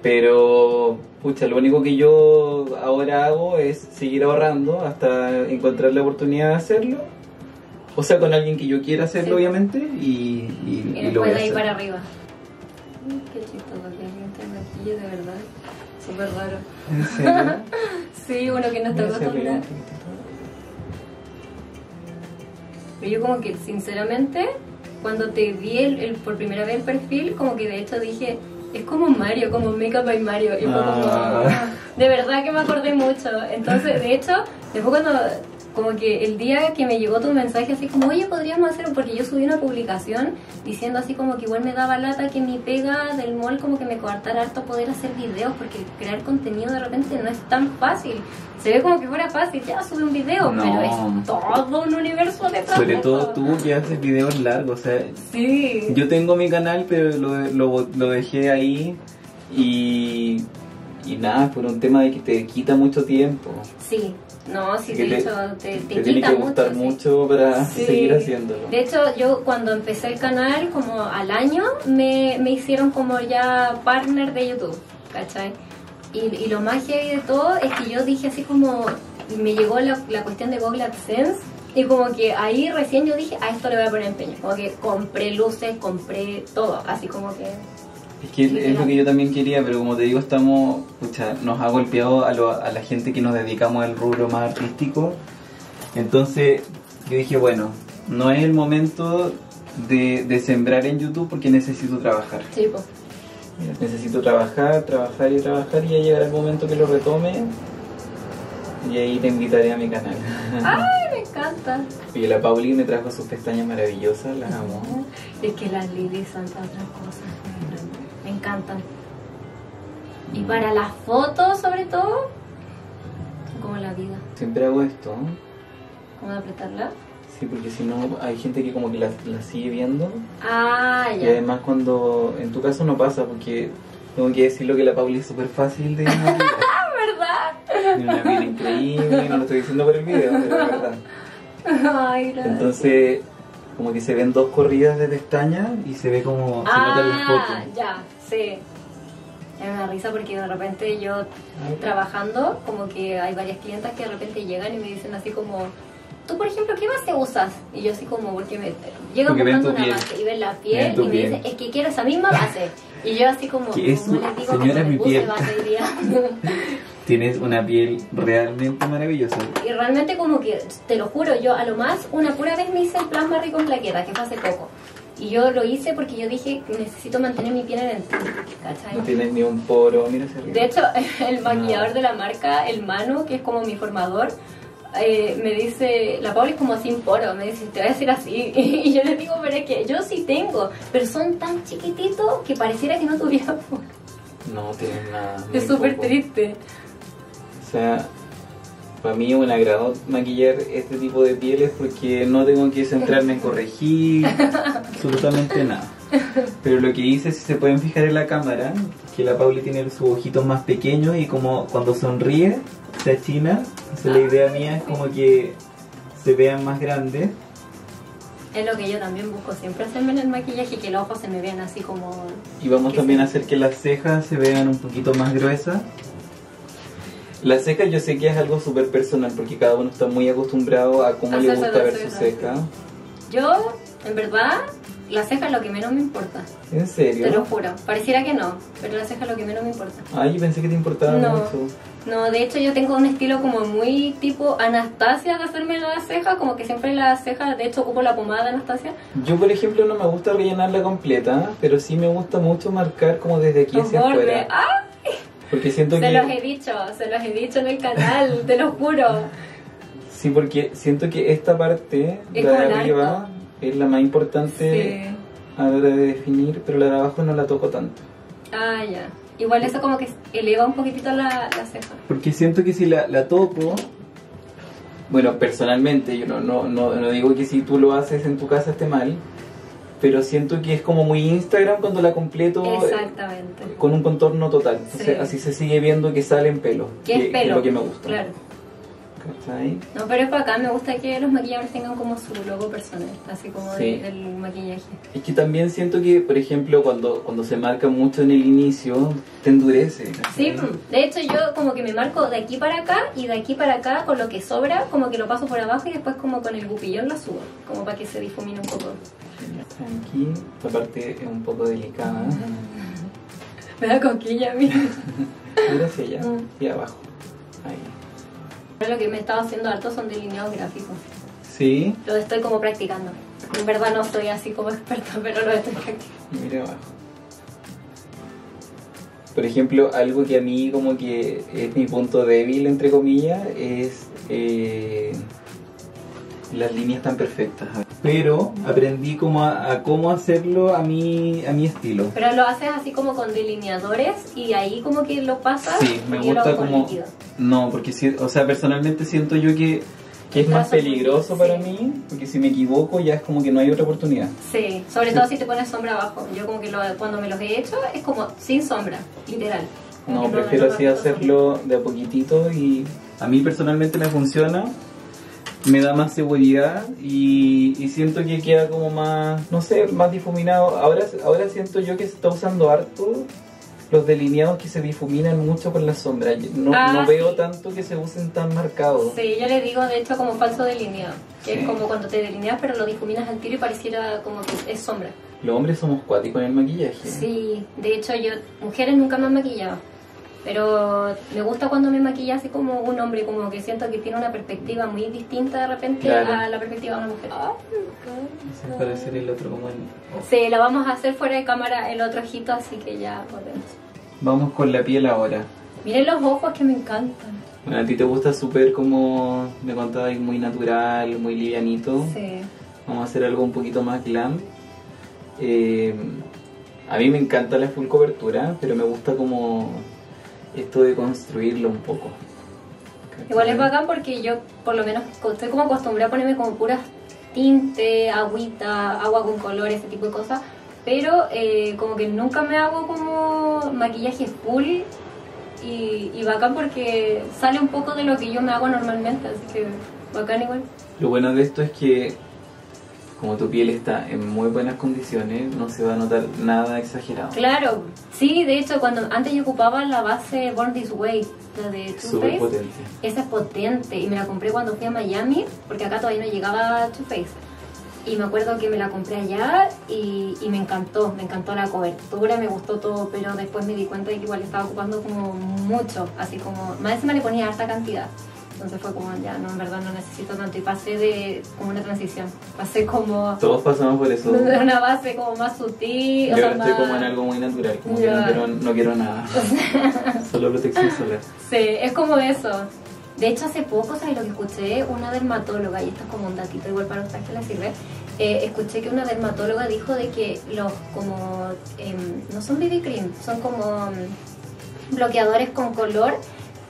Pero, pucha, lo único que yo ahora hago es seguir ahorrando hasta encontrar la oportunidad de hacerlo. O sea, con alguien que yo quiera hacerlo, Sí. obviamente, y, y, Y y lo voy después a de ahí hacer. para arriba. Qué chistoso que alguien te maquille, de verdad. Súper raro. ¿En serio? Sí, uno que no está acostumbrado. Pero yo como que sinceramente, cuando te vi el, el- por primera vez el perfil, como que de hecho dije, es como Mario, como Makeup by Mario. Y fue como, Ah. de verdad que me acordé mucho. Entonces, de hecho, después cuando, como que el día que me llegó tu mensaje así como, oye, podríamos hacer, porque yo subí una publicación diciendo así como que igual me daba lata que mi pega del mall como que me coartara harto poder hacer videos, porque crear contenido de repente no es tan fácil. Se ve como que fuera fácil, ya sube un video, No. pero es todo un universo detrás Sobre de todo tú que haces videos largos, o sea, Sí. Yo tengo mi canal, pero lo, lo, lo dejé ahí y, y nada, por un tema de que te quita mucho tiempo. Sí, no, sí, de hecho te, te Te tiene quita que gustar mucho. mucho para Sí. seguir haciéndolo. De hecho, yo cuando empecé el canal, como al año, me, me hicieron como ya partner de YouTube, ¿cachai? Y, y lo más heavy de todo es que yo dije así como, me llegó la, la cuestión de Google AdSense y como que ahí recién yo dije, a esto le voy a poner empeño. Como que compré luces, compré todo, así como que... Es que es lo que yo también quería, pero como te digo, estamos, pucha, nos ha golpeado a, lo- a la gente que nos dedicamos al rubro más artístico. Entonces yo dije, bueno, no es el momento de, de sembrar en YouTube porque necesito trabajar. Sí, pues. Necesito trabajar, trabajar y trabajar y ya llegará el momento que lo retome y ahí te invitaré a mi canal. ¡Ay, me encanta! Y la Pauli me trajo sus pestañas maravillosas, las amo. Es que las lilies son otra cosa. Me encantan. Y para las fotos, sobre todo, la vida. Siempre hago esto. ¿Cómo de apretarla? Sí, porque si no, hay gente que como que la, la sigue viendo. Ah, Y ya. además cuando, en tu caso no pasa, porque tengo que decirlo que la Pauli es súper fácil de. ¿Verdad? Una piel increíble, no lo estoy diciendo por el video, pero es verdad. Ay, gracias. Entonces, como que se ven dos corridas de pestañas y se ve como se Ah, foto. ya, sí. Es una risa porque de repente yo trabajando, como que hay varias clientas que de repente llegan y me dicen así como, tú por ejemplo, ¿qué base usas? Y yo así como, porque me llegan buscando una piel. base y ven la piel y me piel. dicen, es que quiero esa misma base. Y yo así como, Que es ¿cómo su- les digo? señora, Como me mi puse piel. base hoy día. Tienes una piel realmente maravillosa. Y realmente como que, te lo juro, yo a lo más una pura vez me hice el plasma rico en plaquetas, que fue hace poco. Y yo lo hice porque yo dije, necesito mantener mi piel en ¿cachai? No tienes ni un poro, mira arriba. De hecho, el maquillador de la marca, el Manu, que es como mi formador, eh, me dice, la Pauli es como sin poro, me dice, te voy a decir así. Y yo le digo, pero es que yo sí tengo, pero son tan chiquititos que pareciera que no tuviera poro. No tienes nada. Es súper triste. O sea, para mí es un agrado maquillar este tipo de pieles porque no tengo que centrarme en corregir absolutamente nada. Pero lo que hice, si se pueden fijar en la cámara, que la Pauli tiene sus ojitos más pequeños y como cuando sonríe, se achina. Esa es la idea mía, es como que se vean más grandes. Es lo que yo también busco siempre hacerme en el maquillaje, que los ojos se me vean así como... Y vamos también se- a hacer que las cejas se vean un poquito más gruesas. Las cejas yo sé que es algo súper personal porque cada uno está muy acostumbrado a cómo le Hacerse gusta ver su ceja. Yo, en verdad, la ceja es lo que menos me importa. ¿En Te lo serio? juro. Pareciera que no, pero la ceja es lo que menos me importa. Ay, yo pensé que te importaba No. mucho. No, de hecho yo tengo un estilo como muy tipo Anastasia de hacerme la ceja, como que siempre la ceja, de hecho ocupo la pomada de Anastasia. Yo, por ejemplo, no me gusta rellenarla completa, pero sí me gusta mucho marcar como desde aquí Los hacia afuera. ¡Ah! Porque siento Se los he que... dicho, se los he dicho en el canal, te lo juro. Sí, porque siento que esta parte, Es de arriba, es la más importante Sí. a la hora de definir, pero la de abajo no la toco tanto. Ah, ya. Igual eso como que eleva un poquitito la, la ceja. Porque siento que si la, la toco, bueno, personalmente, yo no, no, no, no digo que si tú lo haces en tu casa esté mal, pero siento que es como muy Instagram cuando la completo eh, Exactamente. con un contorno total. Entonces, Sí. así se sigue viendo que salen pelos, ¿Qué es pelo? lo que me gusta. Claro. ¿Cachai? No, pero es para acá, me gusta que los maquilladores tengan como su logo personal, así como Sí. del maquillaje. Es que también siento que, por ejemplo, cuando, cuando se marca mucho en el inicio, te endurece. Sí, ¿cachai? de hecho yo como que me marco de aquí para acá y de aquí para acá con lo que sobra, como que lo paso por abajo y después como con el gupillón lo subo, como para que se difumine un poco. Aquí, esta parte es un poco delicada. Me da coquilla a mí. Mira hacia allá Mm. y abajo. Ahí. Pero lo que me he estado haciendo harto son delineados gráficos. Sí, Lo estoy como practicando. En verdad no soy así como experta, pero lo estoy practicando. mira abajo. Por ejemplo, algo que a mí como que es mi punto débil, entre comillas, es eh, las líneas tan perfectas. Pero aprendí como a, a cómo hacerlo a mi, a mi estilo. Pero lo haces así como con delineadores y ahí como que lo pasas. Sí, me gusta como... líquido. No, porque si, o sea, personalmente siento yo que, que es más peligroso sí. para mí, porque si me equivoco ya es como que no hay otra oportunidad. Sí, sobre todo si te pones sombra abajo. Yo como que lo- cuando me los he hecho es como sin sombra, literal. No, prefiero así hacerlo de a poquitito y a mí personalmente me funciona, me da más seguridad y, y siento que queda como más, no sé, más difuminado. Ahora, ahora siento yo que se está usando harto los delineados que se difuminan mucho con la sombra. No, Ah, no veo sí. tanto que se usen tan marcados. Sí, yo le digo de hecho como falso delineado, que Sí. es como cuando te delineas pero lo difuminas al tiro y pareciera como que es sombra. Los hombres somos cuáticos en el maquillaje. Sí, de hecho yo, mujeres nunca me han maquillado, pero me gusta cuando me maquilla así como un hombre, como que siento que tiene una perspectiva muy distinta de repente Claro. a la perspectiva de una mujer. Se parecer el otro como el... Sí, lo vamos a hacer fuera de cámara el otro ojito, así que ya volvemos. Vamos con la piel ahora. Miren los ojos que me encantan. Bueno, a ti te gusta súper como me contabas, muy natural, muy livianito. Sí. Vamos a hacer algo un poquito más glam. Eh, a mí me encanta la full cobertura, pero me gusta como esto de construirlo un poco. Igual es bacán porque yo por lo menos estoy como acostumbrada a ponerme como puras tinte, agüita, agua con color, ese tipo de cosas. Pero eh, como que nunca me hago como maquillaje full y, y bacán porque sale un poco de lo que yo me hago normalmente, así que bacán igual. Lo bueno de esto es que como tu piel está en muy buenas condiciones, no se va a notar nada exagerado. Claro, sí, de hecho cuando antes yo ocupaba la base Born This Way, la de Too Faced, potente. Esa es potente y me la compré cuando fui a Miami, porque acá todavía no llegaba Too Faced. Y me acuerdo que me la compré allá y, y me encantó, me encantó la cobertura, me gustó todo, pero después me di cuenta de que igual estaba ocupando como mucho, así como, más encima le ponía harta cantidad. Entonces fue como, ya, no, en verdad no necesito tanto y pasé de como una transición, pasé como Todos pasamos por eso. de una base como más sutil, Yo o sea, estoy más- como en algo muy natural, como que no quiero, no quiero nada. Solo protección solar. Sí, es como eso. De hecho, hace poco, ¿sabes lo que escuché? Una dermatóloga, y esto es como un datito igual para ustedes que les sirve, eh, escuché que una dermatóloga dijo de que los como, em, no son BB cream, son como em, bloqueadores con color,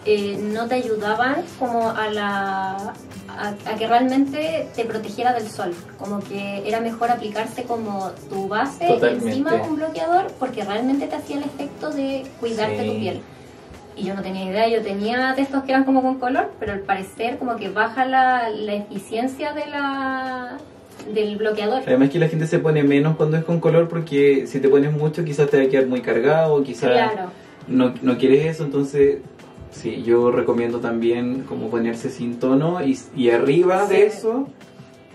eh, no te ayudaban como a la... A, a que realmente te protegiera del sol, como que era mejor aplicarse como tu base Totalmente. encima de un bloqueador porque realmente te hacía el efecto de cuidarte Sí. tu piel. Y yo no tenía idea, yo tenía de estos que eran como con color, pero al parecer como que baja la, la eficiencia de la del bloqueador. Además que la gente se pone menos cuando es con color porque si te pones mucho quizás te va a quedar muy cargado, quizás Claro, no, no quieres eso, entonces sí, yo recomiendo también como ponerse sin tono y, y arriba Sí. de eso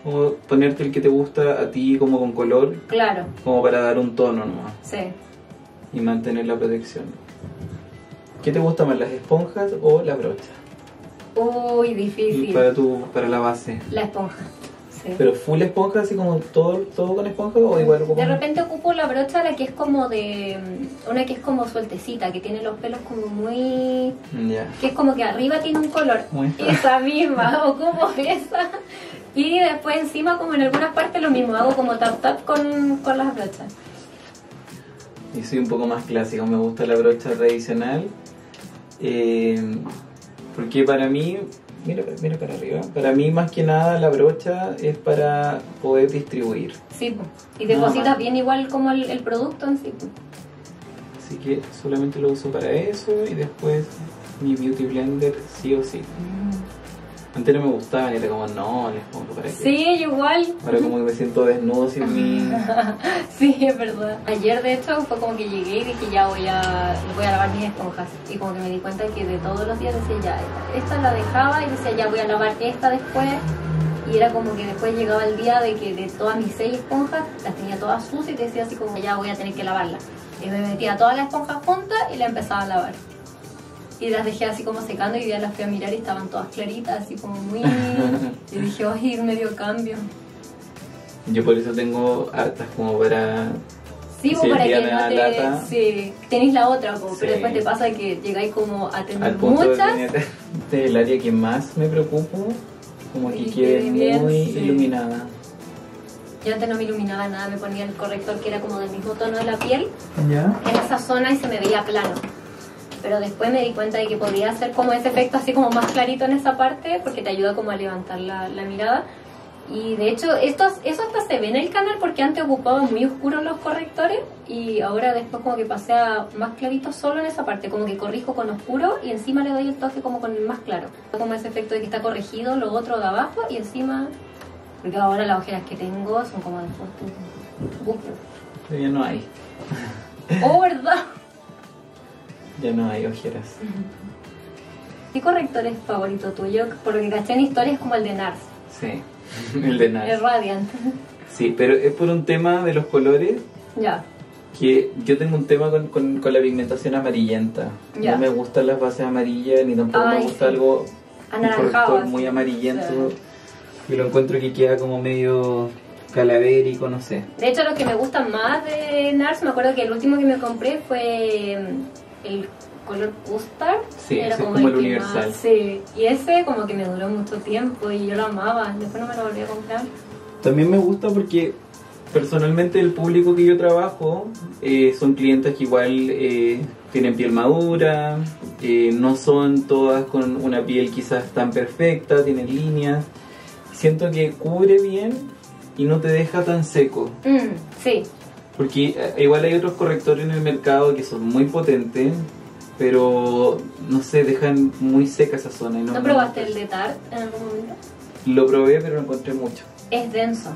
como ponerte el que te gusta a ti como con color, claro, como para dar un tono nomás sí. y mantener la protección. ¿Qué te gusta más, las esponjas o la brocha? Uy, difícil. Para tu, para la base. La esponja. Sí. Pero full esponja, así como todo, todo con esponja o igual De repente ocupo la brocha, la que es como de. Una que es como sueltecita, que tiene los pelos como muy. Ya. que es como que arriba tiene un color. Muestra. Esa misma, ocupo esa. Y después encima, como en algunas partes, lo mismo, hago como tap tap con, con las brochas. Y soy un poco más clásico, me gusta la brocha tradicional. eh, porque para mí, mira, mira para arriba, para mí más que nada la brocha es para poder distribuir. Sí, y depositas bien igual como el, el producto en sí. Así que solamente lo uso para eso y después mi beauty blender sí o sí. Antes no me gustaba y era como, no, les pongo para qué. Sí, igual. Ahora como que me siento desnudo sin mi... Sí, es verdad. Ayer, de hecho, fue como que llegué y dije, ya voy a, voy a lavar mis esponjas. Y como que me di cuenta que de todos los días decía, ya, esta la dejaba y decía, ya voy a lavar esta después. Y era como que después llegaba el día de que de todas mis seis esponjas las tenía todas sucias y decía así como, ya voy a tener que lavarlas. Y me metía todas las esponjas juntas y la empezaba a lavar. Y las dejé así como secando y ya las fui a mirar y estaban todas claritas, así como muy... y dije, ay, medio cambio. Yo por eso tengo hartas como para... Sí, Si el para que no te... lata. Sí, tenéis la otra, Sí. pero después te pasa que llegáis como a tener Al punto muchas. de tener este es el área que más me preocupo, como que quede muy sí. iluminada. Yo antes no me iluminaba nada, me ponía el corrector que era como del mismo tono de la piel ¿Ya? en esa zona y se me veía plano. Pero después me di cuenta de que podía hacer como ese efecto así como más clarito en esa parte porque te ayuda como a levantar la, la mirada. Y de hecho, esto, eso hasta se ve en el canal porque antes ocupaba muy oscuros los correctores y ahora después como que pasé a más clarito solo en esa parte, como que corrijo con oscuro y encima le doy el toque como con el más claro. Como ese efecto de que está corregido lo otro de abajo y encima... Porque ahora las ojeras que tengo son como de. Pero ya no hay, Oh, ¿verdad? Ya no hay ojeras. ¿Qué corrector es favorito tuyo? Por lo que caché en historia es como el de NARS, Sí, el de el NARS. Radiant. Sí, pero es por un tema de los colores ya. que yo tengo un tema con, con, con la pigmentación amarillenta. Ya. No me gustan las bases amarillas ni tampoco Ay, me gusta sí. algo un Anaranjado. corrector muy amarillento. Y lo encuentro que queda como medio calavérico, no sé. De hecho, lo que me gusta más de NARS, me acuerdo que el último que me compré fue mm, el color custard. Sí, es como el que universal. más- sí, y ese como que me duró mucho tiempo y yo lo amaba. Después no me lo volví a comprar. También me gusta porque personalmente el público que yo trabajo eh, son clientes que igual eh, tienen piel madura, eh, no son todas con una piel quizás tan perfecta, tienen líneas. Siento que cubre bien y no te deja tan seco. Mm, sí. Porque eh, igual hay otros correctores en el mercado que son muy potentes, pero no sé, dejan muy seca esa zona. y ¿No, no, probaste el de Tarte en algún momento? Lo probé, pero no encontré mucho. Es denso.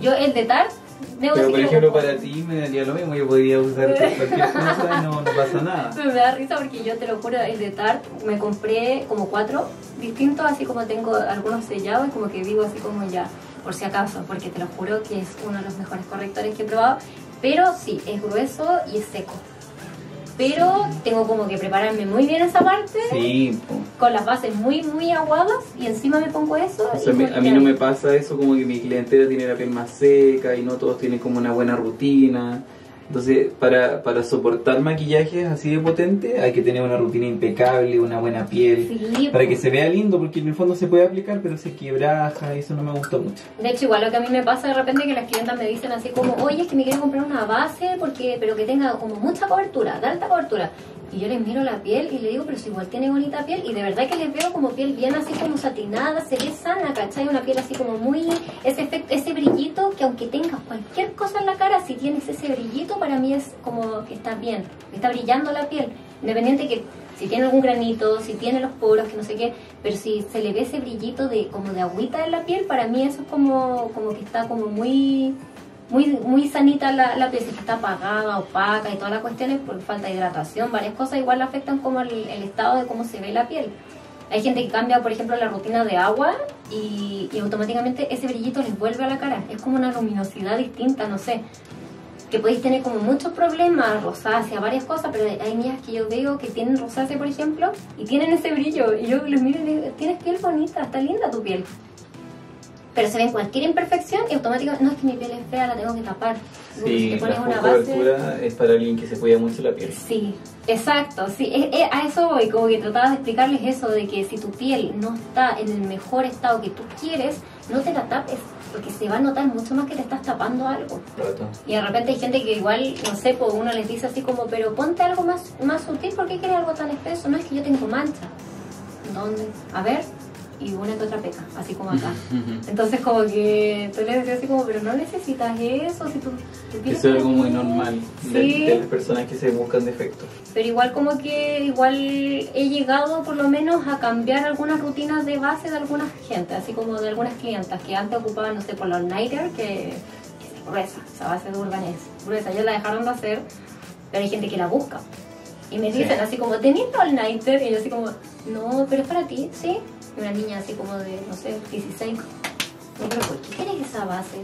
Yo el de Tarte, debo Pero por ejemplo, lo- para ti me daría lo mismo, yo podría usar cualquier cosa y no, no pasa nada. Me da risa porque yo te lo juro, el de Tarte me compré como cuatro distintos, así como tengo algunos sellados y como que digo así como ya, por si acaso, porque te lo juro que es uno de los mejores correctores que he probado. Pero sí, es grueso y es seco. Pero tengo como que prepararme muy bien esa parte, Sí, po. con las bases muy, muy aguadas y encima me pongo eso. O sea, me- a mí no me pasa eso como que mi clientela tiene la piel más seca y no todos tienen como una buena rutina. Entonces, para, para soportar maquillajes así de potente hay que tener una rutina impecable, una buena piel. Sí, Para que se vea lindo, porque en el fondo se puede aplicar, pero se quebraja y eso no me gusta mucho. De hecho, igual lo que a mí me pasa de repente que las clientas me dicen así como, oye, es que me quiero comprar una base, porque pero que tenga como mucha cobertura, de alta cobertura. Y yo les miro la piel y le digo, pero si igual tiene bonita piel, y de verdad que les veo como piel bien así como satinada, se ve sana, ¿cachai? Una piel así como muy, ese efecto, ese brillito, que aunque tengas cualquier cosa en la cara, si tienes ese brillito, para mí es como que está bien, está brillando la piel. Independiente que si tiene algún granito, si tiene los poros, que no sé qué, pero si se le ve ese brillito de como de agüita en la piel, para mí eso es como, como que está como muy muy muy sanita la, la piel, si está apagada, opaca y todas las cuestiones por falta de hidratación, varias cosas igual afectan como el, estado de cómo se ve la piel. Hay gente que cambia, por ejemplo, la rutina de agua y automáticamente ese brillito les vuelve a la cara. Es como una luminosidad distinta, no sé que podéis tener como muchos problemas, rosácea, varias cosas, pero hay niñas que yo veo que tienen rosácea, por ejemplo, y tienen ese brillo, y yo les miro y digo, tienes piel bonita, está linda tu piel. Pero se ven cualquier imperfección y automáticamente, no es que mi piel es fea, la tengo que tapar. Digo, si Sí, te pones la una base... es para alguien que se cuida mucho la piel. Sí, exacto, sí, es- es- a eso voy, como que trataba de explicarles eso, de que si tu piel no está en el mejor estado que tú quieres, no te la tapes, porque se va a notar mucho más que te estás tapando algo. Y de repente hay gente que igual, no sé, pues uno les dice así como, pero ponte algo más, más sutil, ¿por qué quieres algo tan espeso? No es que yo tengo mancha. ¿Dónde? A ver, y una que otra peca, así como acá. Entonces como que tú le decías así como, pero no necesitas eso, si tú, tú quieres Eso es algo muy bien". normal de, Sí. de las personas que se buscan defectos. Pero igual como que igual he llegado por lo menos a cambiar algunas rutinas de base de algunas gente, así como de algunas clientas que antes ocupaban, no sé, por los nighter, que que es gruesa, esa base de Urban es gruesa, ellos la dejaron de hacer, pero hay gente que la busca. Y me Sí. dicen así como, ¿tenés all nighter? Y yo así como, no, pero es para ti, ¿sí? Una niña así como de, no sé, 16. No, pero ¿por qué querés esa base?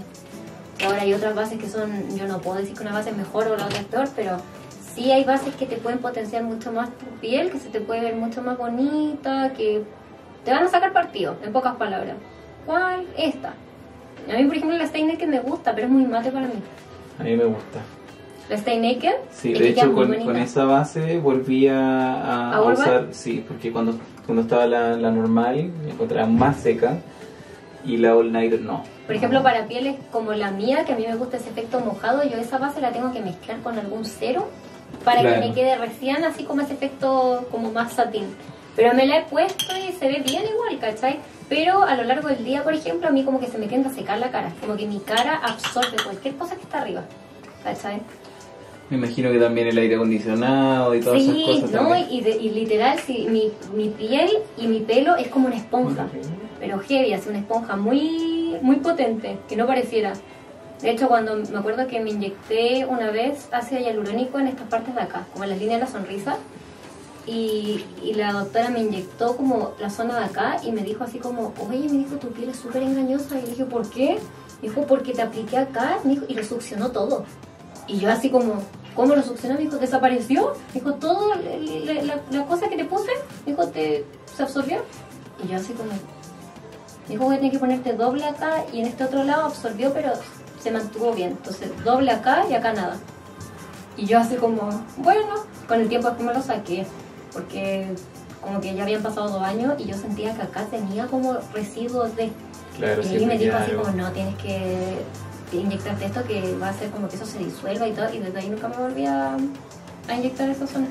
Ahora hay otras bases que son, yo no puedo decir que una base es mejor o la otra pero sí hay bases que te pueden potenciar mucho más tu piel, que se te puede ver mucho más bonita, que te van a sacar partido, en pocas palabras. ¿Cuál? Esta. A mí, por ejemplo, la Stay Naked me gusta, pero es muy mate para mí. A mí me gusta. La Stay Naked. Sí, de hecho con, con esa base volví a, a- ¿A a usar, sí, porque cuando, cuando estaba la, la normal me encontraba más seca y la All Nighter no. Por ejemplo, para pieles como la mía, que a mí me gusta ese efecto mojado, yo esa base la tengo que mezclar con algún cero para Claro. que me quede recién así como ese efecto como más satín. Pero me la he puesto y se ve bien igual, ¿cachai? Pero a lo largo del día, por ejemplo, a mí como que se me tiende a secar la cara. Como que mi cara absorbe cualquier cosa que está arriba, ¿cachai? Me imagino que también el aire acondicionado y todas Sí, esas cosas no, también. y, de- y literal, sí, mi, mi piel y mi pelo es como una esponja. pero heavy, así una esponja muy, muy potente, que no pareciera. De hecho, cuando me acuerdo que me inyecté una vez ácido hialurónico en estas partes de acá, como en las líneas de la sonrisa, y, y la doctora me inyectó como la zona de acá y me dijo así como, oye, me dijo, tu piel es súper engañosa. Y le dije, ¿por qué? Me dijo, porque te apliqué acá, me dijo, y lo succionó todo. Y yo así como, ¿cómo lo succionó? Me dijo, desapareció. Me dijo, todo, la, la- la- cosa que te puse, me dijo, te, se absorbió. Y yo así como, me dijo, voy a tener que ponerte doble acá y en este otro lado absorbió, pero se mantuvo bien. Entonces, doble acá y acá nada. Y yo así como, bueno, con el tiempo después me lo saqué, porque como que ya habían pasado dos años y yo sentía que acá tenía como residuos de... Claro, Y me dijo así claro. como, no, tienes que inyectarte esto que va a hacer como que eso se disuelva y todo, y desde ahí nunca me volví a, a inyectar esa zona.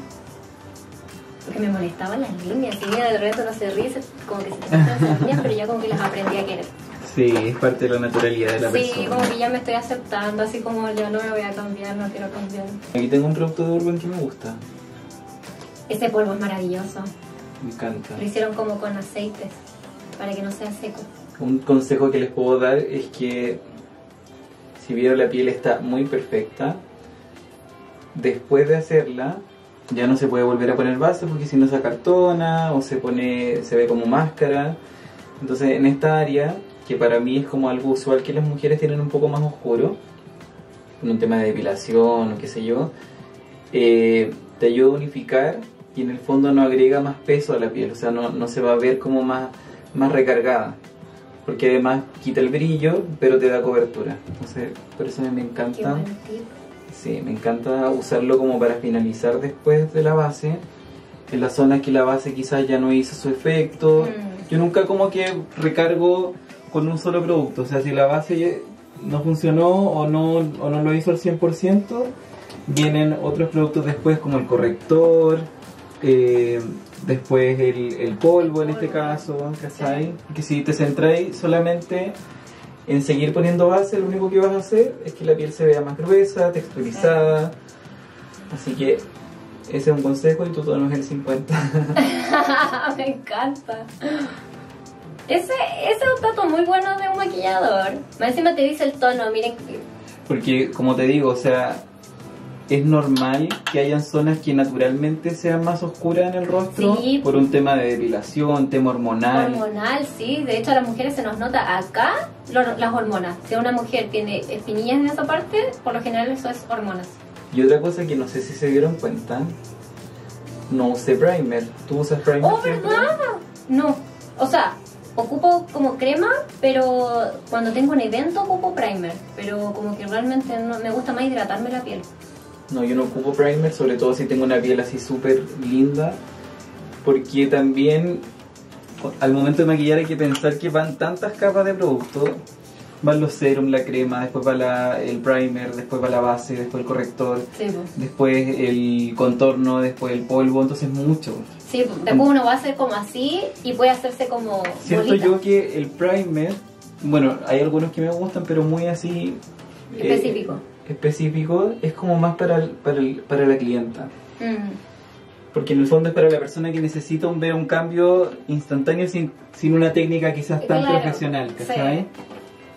Porque me molestaban las líneas, y de repente uno se ríe, como que se te esas líneas, pero ya como que las aprendí a querer. Sí, es parte de la naturalidad de la Sí, persona. como que ya me estoy aceptando, así como yo no me voy a cambiar, no quiero cambiar. Aquí tengo un producto de Urban que me gusta. Ese polvo es maravilloso. Me encanta. Lo hicieron como con aceites, para que no sea seco. Un consejo que les puedo dar es que si vieron la piel está muy perfecta, después de hacerla ya no se puede volver a poner base porque si no se acartona o se pone se ve como máscara. Entonces en esta área, que para mí es como algo usual que las mujeres tienen un poco más oscuro, en un tema de depilación o qué sé yo, eh, te ayuda a unificar y en el fondo no agrega más peso a la piel, o sea, no, no se va a ver como más, más recargada. Porque además quita el brillo, pero te da cobertura. Entonces, por eso me encanta. Sí, me encanta usarlo como para finalizar después de la base. En las zonas que la base quizás ya no hizo su efecto. Mm. Yo nunca como que recargo con un solo producto. O sea, si la base no funcionó o no, o no lo hizo al 100%, vienen otros productos después como el corrector, eh, después el, el polvo en este caso, ¿cachai? Que si te centráis solamente en seguir poniendo base, lo único que vas a hacer es que la piel se vea más gruesa, texturizada. Así que ese es un consejo y tu tono es el 50. me encanta. Ese, ese es un dato muy bueno de un maquillador. Más encima te dice el tono, miren. Porque, como te digo, o sea, es normal que hayan zonas que naturalmente sean más oscuras en el rostro Sí. por un tema de depilación, tema hormonal. Hormonal, sí. De hecho, a las mujeres se nos nota acá lo- las hormonas. Si una mujer tiene espinillas en esa parte, por lo general eso es hormonas. Y otra cosa que no sé si se dieron cuenta, no usé primer. ¿Tú usas primer ¡Oh, siempre? verdad! No. O sea, ocupo como crema, pero cuando tengo un evento ocupo primer. Pero como que realmente no, me gusta más hidratarme la piel. No, yo no ocupo primer, sobre todo si tengo una piel así súper linda, porque también al momento de maquillar hay que pensar que van tantas capas de producto. Van los serum, la crema, después va la- el primer, después va la base, después el corrector, Sí, pues. después el contorno, después el polvo, entonces mucho. Sí, después uno va a hacer como así y puede hacerse como Siento bolita. yo que el primer, bueno, hay algunos que me gustan, pero muy así... eh, Específico. es como más para, el- para, el- para la clienta. Mm. Porque en el fondo es para la persona que necesita un, ver un cambio instantáneo sin, sin una técnica quizás tan Claro, profesional, sí. ¿cachai?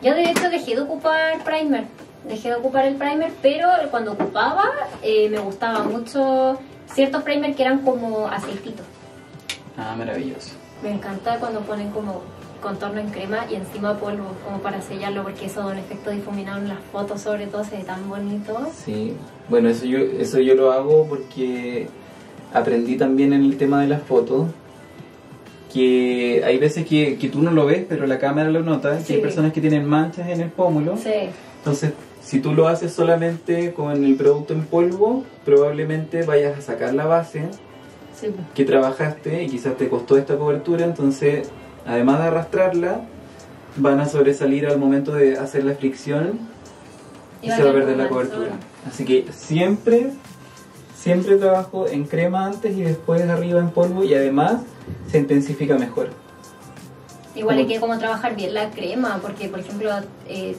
Yo de hecho dejé de ocupar primer, dejé de ocupar el primer, pero cuando ocupaba eh, me gustaba mucho ciertos primer que eran como aceititos. Ah, maravilloso. Me encanta cuando ponen como contorno en crema y encima polvo, como para sellarlo, porque eso da un efecto difuminado en las fotos sobre todo, se ve tan bonito. Sí, bueno, eso yo, eso yo lo hago porque aprendí también en el tema de las fotos que hay veces que, que tú no lo ves, pero la cámara lo nota, que Sí. hay personas que tienen manchas en el pómulo. Sí, Entonces, si tú lo haces solamente con el producto en polvo, probablemente vayas a sacar la base sí. que trabajaste y quizás te costó esta cobertura, entonces además de arrastrarla, van a sobresalir al momento de hacer la fricción y, se va a perder la cobertura. Así que siempre, siempre trabajo en crema antes y después arriba en polvo y además se intensifica mejor. Igual hay que como trabajar bien la crema, porque por ejemplo eh,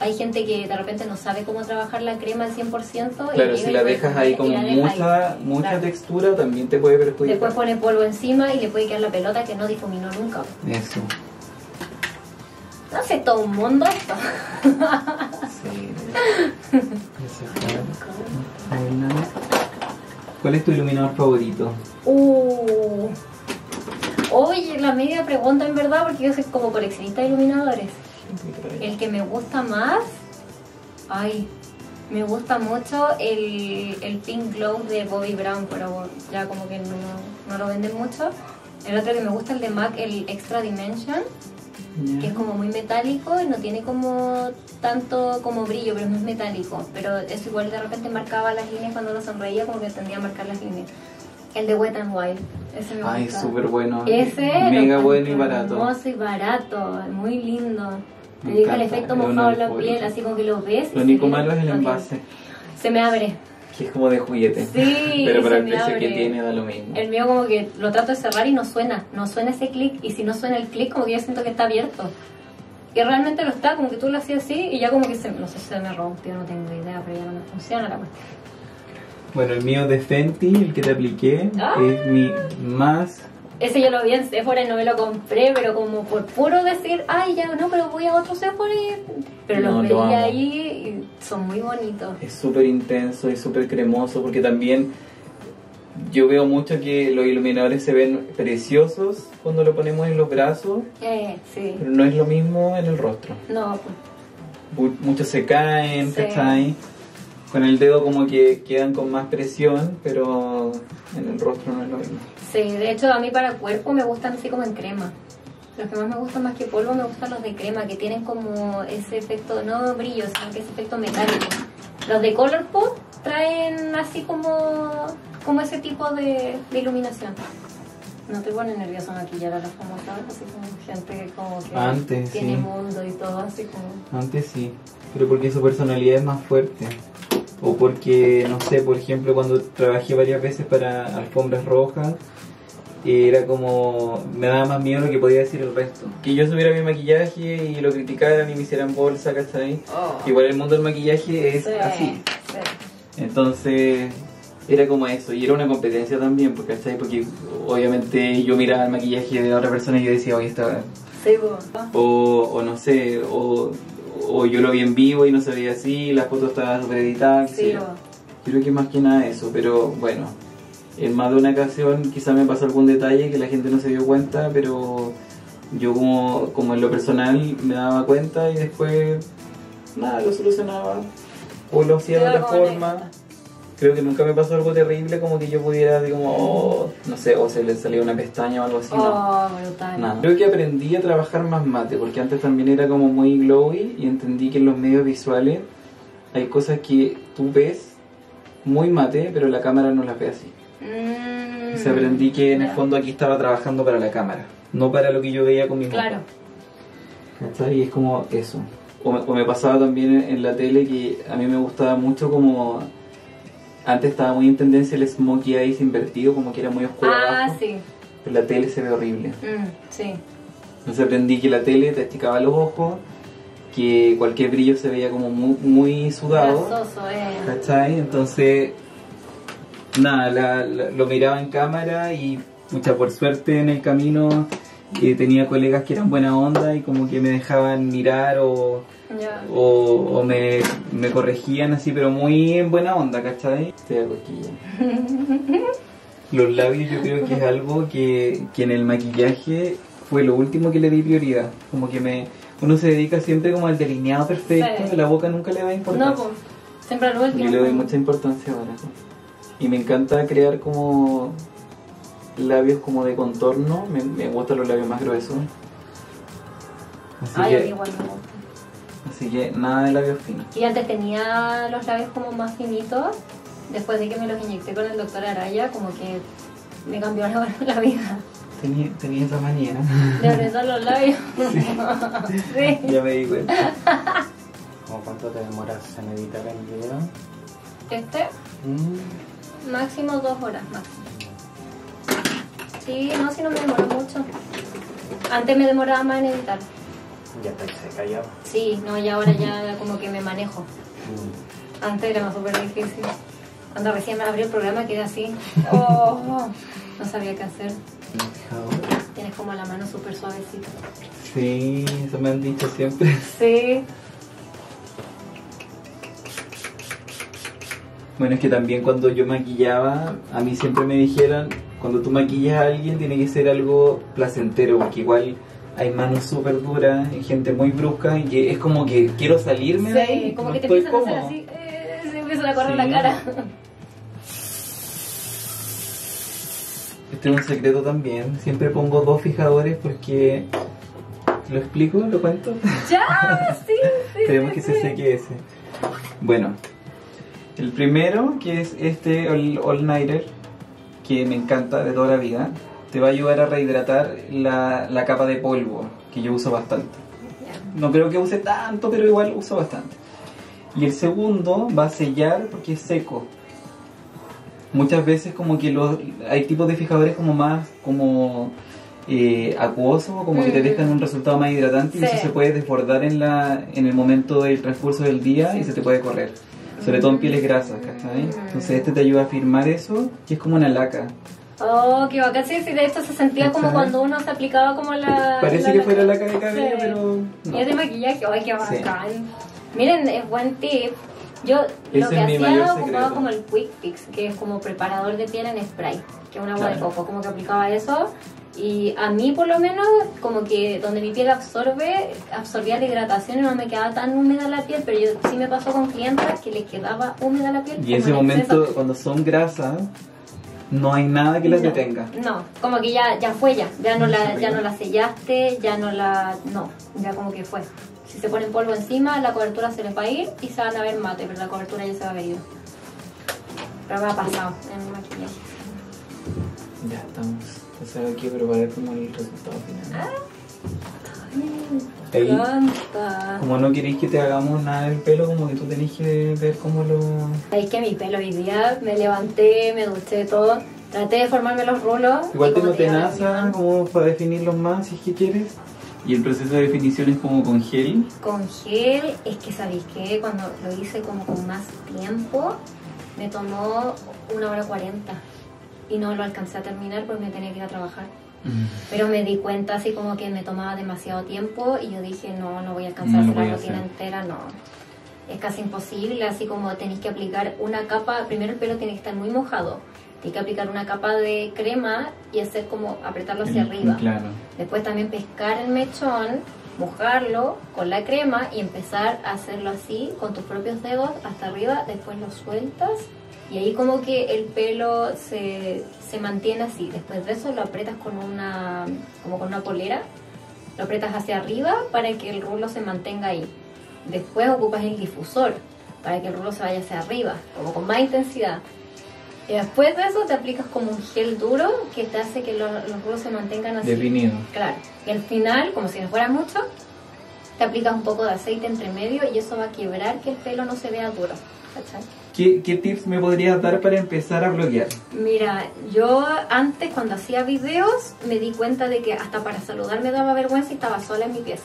hay gente que de repente no sabe cómo trabajar la crema al 100%. y Claro, llega si y la dejas ahí y deja mucha, ahí. mucha Claro. textura también te puede perjudicar. Después pone polvo encima y le puede quedar la pelota que no difuminó nunca. Eso. No sé, todo un mundo esto. Sí. ¿Cuál es tu iluminador favorito? Uh. Oye, la media pregunta en verdad, porque yo soy como coleccionista de iluminadores. El que me gusta más, ay, me gusta mucho el, el Pink Glow de Bobby Brown, pero ya como que no, no lo venden mucho. El otro que me gusta el de MAC, el Extra Dimension, que es como muy metálico y no tiene como tanto como brillo, pero es más metálico. Pero eso igual de repente marcaba las líneas cuando uno sonreía, como que tendía a marcar las líneas. El de Wet n Wild, ese me Ay, gusta. súper bueno. Ese Mega lo bueno y barato. Hermoso y barato, muy lindo. Me Te deja el efecto mojado en la piel, así como que lo ves. y Lo único malo es el envase, Se me abre. que es como de juguete. Sí, Pero para se el precio que tiene da lo mismo. El mío como que lo trato de cerrar y no suena, no suena ese clic y si no suena el clic como que yo siento que está abierto. Y realmente lo está, como que tú lo hacías así y ya como que se, no sé si se me rompió, no tengo idea, pero ya no me funciona la cuestión. Bueno, el mío de Fenty, el que te apliqué, Ah. es mi más... Ese yo lo vi en Sephora y no me lo compré, pero como por puro decir, ay ya no, pero voy a otro Sephora. Pero No, los lo veía ahí y son muy bonitos. Es súper intenso y súper cremoso porque también yo veo mucho que los iluminadores se ven preciosos cuando lo ponemos en los brazos, Eh, sí. pero no es lo mismo en el rostro. No, pues, Mu- Muchos se caen, Sí. ¿cachai? Con el dedo como que quedan con más presión, pero en el rostro no es lo mismo. Sí, de hecho a mí para cuerpo me gustan así como en crema. Los que más me gustan más que polvo me gustan los de crema, que tienen como ese efecto, no brillo, sino que ese efecto metálico. Los de Colourpop traen así como, como ese tipo de, de iluminación. No te pone nervioso maquillar a las famosas, así como gente como que Antes, tiene sí. mundo y todo, así como... Antes sí, pero porque su personalidad es más fuerte. O porque, no sé, por ejemplo, cuando trabajé varias veces para alfombras rojas, era como. me daba más miedo lo que podía decir el resto. Que yo subiera mi maquillaje y lo criticaran y me hicieran bolsa, ¿cachai? Igual el mundo del maquillaje es Sí, así. sí. Entonces, era como eso. Y era una competencia también, porque, ¿cachai? Porque obviamente yo miraba el maquillaje de otra persona y yo decía, oye, esta Sí, o, o no sé, o, o yo lo vi en vivo y no se veía así, la foto estaba super editada. Sí. Yo creo que más que nada eso, pero bueno, en más de una ocasión quizá me pasó algún detalle que la gente no se dio cuenta, pero yo como, como en lo personal me daba cuenta y después nada, lo solucionaba o lo hacía de otra forma. Creo que nunca me pasó algo terrible como que yo pudiera, así como, oh, no sé, o se le salía una pestaña o algo así. no. Oh, brutal. Nada. Creo que aprendí a trabajar más mate, porque antes también era como muy glowy y entendí que en los medios visuales hay cosas que tú ves muy mate, pero la cámara no las ve así. Mm, Entonces aprendí que en el fondo aquí estaba trabajando para la cámara, no para lo que yo veía con mi Claro. ¿Cachai? Y es como eso. O me, o me pasaba también en, en la tele que a mí me gustaba mucho como... Antes estaba muy en tendencia el smokey eyes invertido, como que era muy oscuro Ah, abajo. sí. Pero la tele se ve horrible. Mm, sí. Entonces aprendí que la tele te achicaba los ojos, que cualquier brillo se veía como muy, muy sudado. Grasoso, eh. ¿Cachai? Entonces, nada, la- la- lo miraba en cámara y, mucha por suerte en el camino eh, tenía colegas que eran buena onda y como que me dejaban mirar o, o, o me, me corregían así, pero muy en buena onda, ¿cachai? Estoy a cosquilla. Los labios yo creo que es algo que, que en el maquillaje fue lo último que le di prioridad. Como que me uno se dedica siempre como al delineado perfecto, Sí. la boca nunca le da importancia. No, pues. Siempre al último. Yo le doy mucha importancia ahora. Y me encanta crear como labios como de contorno. Me, me gustan los labios más gruesos. Así, Ay, a mí que, igual me gusta. así que nada de labios finos. Y antes tenía los labios como más finitos. Después de que me los inyecté con el doctor Araya, como que me cambió la, la vida. Tenía, tenía esa manía. De apretar los labios. Sí. ya me di cuenta. ¿Cómo cuánto te demoras en editar el video? Este, Mm, máximo dos horas máximo. Sí, no, si no me demoro mucho. Antes me demoraba más en editar. ya seca ya. Sí, no, y ahora ya como que me manejo. Mm, Antes era súper difícil. Cuando recién me abrió el programa quedé así. Oh, no sabía qué hacer. Tienes como la mano súper suavecita. Sí, eso me han dicho siempre. Sí. Bueno, es que también cuando yo maquillaba, a mí siempre me dijeron, cuando tú maquillas a alguien tiene que ser algo placentero, porque igual hay manos súper duras y gente muy brusca y que es como que quiero salirme de ahí. Sí, como no que te empiezan a hacer así. Eh, se empiezan a correr Sí. la cara. Este es un secreto también, siempre pongo dos fijadores porque... ¿Lo explico? ¿Lo cuento? ya, sí, sí. Tenemos sí, que sí. se seque ese. Bueno, el primero, que es este All, All Nighter, que me encanta de toda la vida, te va a ayudar a rehidratar la, la capa de polvo, que yo uso bastante. No creo que use tanto, pero igual uso bastante. Y el segundo va a sellar porque es seco. Muchas veces como que los, hay tipos de fijadores como más como eh, acuosos, como que te Mm. dejan un resultado más hidratante y eso se puede desbordar en, la, en el momento del transcurso del día y se te puede correr. Sobre todo en pieles grasas, ¿cachai? Entonces este te ayuda a firmar eso y es como una laca. Oh, qué bacán. Sí, sí, de hecho se sentía como cuando uno se aplicaba como la... Parece que fuera laca de cabello, Sí. pero no. Y es de maquillaje, ay, qué Sí. bacán. Miren, es buen tip. Yo Ese lo que hacía ocupaba como el Quick Fix, que es como preparador de piel en spray, que es un agua de coco, como que aplicaba eso. Y a mí por lo menos, como que donde mi piel absorbe, absorbía la hidratación y no me quedaba tan húmeda la piel, pero yo sí me pasó con clientas que les quedaba húmeda la piel. Y en ese en momento, exceso. cuando son grasas, no hay nada que las No, detenga. No, como que ya, ya fue ya, ya no, la, ya no la sellaste, ya no la, no, ya como que fue. Si se ponen polvo encima, la cobertura se les va a ir y se van a ver mate, pero la cobertura ya se va a ido. Pero me ha pasado en el maquillaje. Ya estamos. Entonces quiero preparar como el resultado final. Me Ahí. encanta. Como no queréis que te hagamos nada del pelo, como que tú tenés que ver cómo lo... Sabéis que mi pelo hoy día me levanté, me duché todo, traté de formarme los rulos. Igual te digo, tenaza, como para definirlos más si es que quieres. Y el proceso de definición es como con gel. Con gel, es que sabéis que cuando lo hice como con más tiempo, me tomó una hora cuarenta. Y no lo alcancé a terminar porque me tenía que ir a trabajar. Pero me di cuenta así como que me tomaba demasiado tiempo y yo dije, no, no voy a alcanzar No a hacer la rutina entera, no. Es casi imposible, así como tenéis que aplicar una capa, primero el pelo tiene que estar muy mojado. Tienes que aplicar una capa de crema y hacer como apretarlo hacia El- arriba. Claro. Después también pescar el mechón, mojarlo con la crema y empezar a hacerlo así con tus propios dedos hasta arriba. Después lo sueltas y ahí como que el pelo se, se mantiene así. Después de eso lo aprietas con una, como con una polera. Lo aprietas hacia arriba para que el rulo se mantenga ahí. Después ocupas el difusor para que el rulo se vaya hacia arriba, como con más intensidad. Y después de eso te aplicas como un gel duro que te hace que lo- los rulos se mantengan así. Definido. Claro. Y al final, como si no fuera mucho, te aplicas un poco de aceite entre medio y eso va a quebrar que el pelo no se vea duro. ¿cachai? ¿Qué, ¿Qué tips me podrías dar para empezar a bloquear? Mira, yo antes cuando hacía videos me di cuenta de que hasta para saludar me daba vergüenza y estaba sola en mi pieza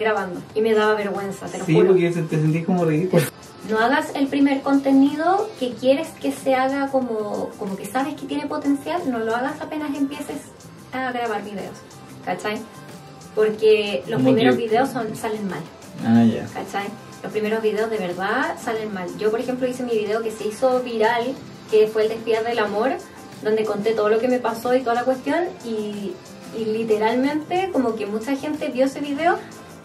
grabando y me daba vergüenza, te lo Sí, juro. porque te sentís como ridículo. No hagas el primer contenido que quieres que se haga como, como que sabes que tiene potencial, no lo hagas apenas empieces a grabar videos, ¿cachai? Porque los Como primeros que- videos son, salen mal, Ah, ya. ¿cachai? Los primeros videos de verdad salen mal. Yo, por ejemplo, hice mi video que se hizo viral, que fue el despiar del amor, donde conté todo lo que me pasó y toda la cuestión, y, y literalmente como que mucha gente vio ese video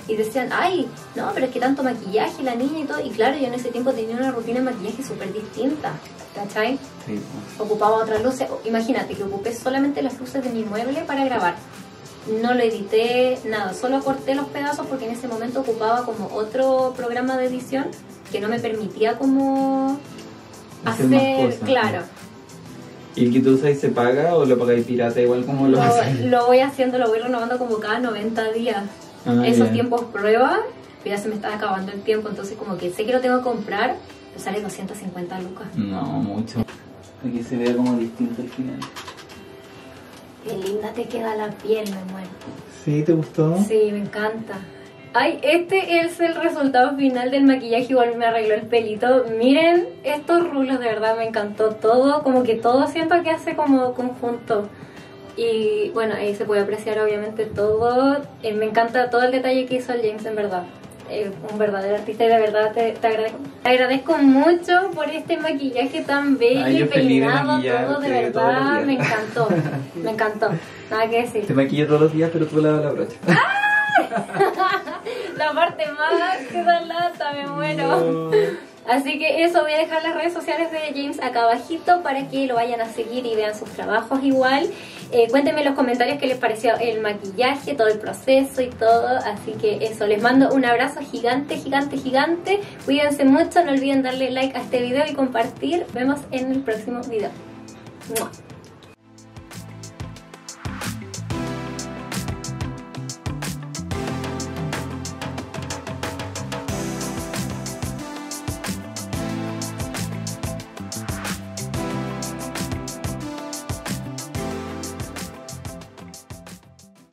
y decían, ay, no, pero es que tanto maquillaje, la niña y todo, y claro, yo en ese tiempo tenía una rutina de maquillaje súper distinta, ¿cachai? Sí, ocupaba otras luces. Imagínate que ocupé solamente las luces de mi mueble para grabar. No lo edité, nada, solo corté los pedazos porque en ese momento ocupaba como otro programa de edición que no me permitía como Hacer cosas, claro. ¿Y el que tú usas se paga o lo pagáis pirata igual como lo Lo, haces? lo voy haciendo, lo voy renovando como cada 90 días. Ah, Esos tiempos prueba, pero ya se me está acabando el tiempo, entonces como que sé que lo tengo que comprar, pero sale 250 lucas. No, mucho. Aquí se vea como distinto al final. Qué linda te queda la piel, me muero. ¿Sí? ¿Te gustó? Sí, me encanta. Ay, este es el resultado final del maquillaje, igual me arregló el pelito. Miren estos rulos, de verdad me encantó todo, como que todo siento que hace como conjunto. Y bueno, ahí se puede apreciar obviamente todo. Eh, me encanta todo el detalle que hizo el James, en verdad. Un verdadero artista y de verdad te, te agradezco. Te agradezco mucho por este maquillaje tan bello Ay, y yo feliz de peinado, todo de verdad. Me encantó, me encantó. Nada que decir. Te maquillo todos los días, pero tú lavas la brocha. La parte más que da lata, me muero. No. Así que eso, voy a dejar las redes sociales de James acá abajito para que lo vayan a seguir y vean sus trabajos igual. Eh, cuéntenme en los comentarios qué les pareció el maquillaje, todo el proceso y todo. Así que eso, les mando un abrazo gigante, gigante, gigante. Cuídense mucho, no olviden darle like a este video y compartir. Vemos en el próximo video.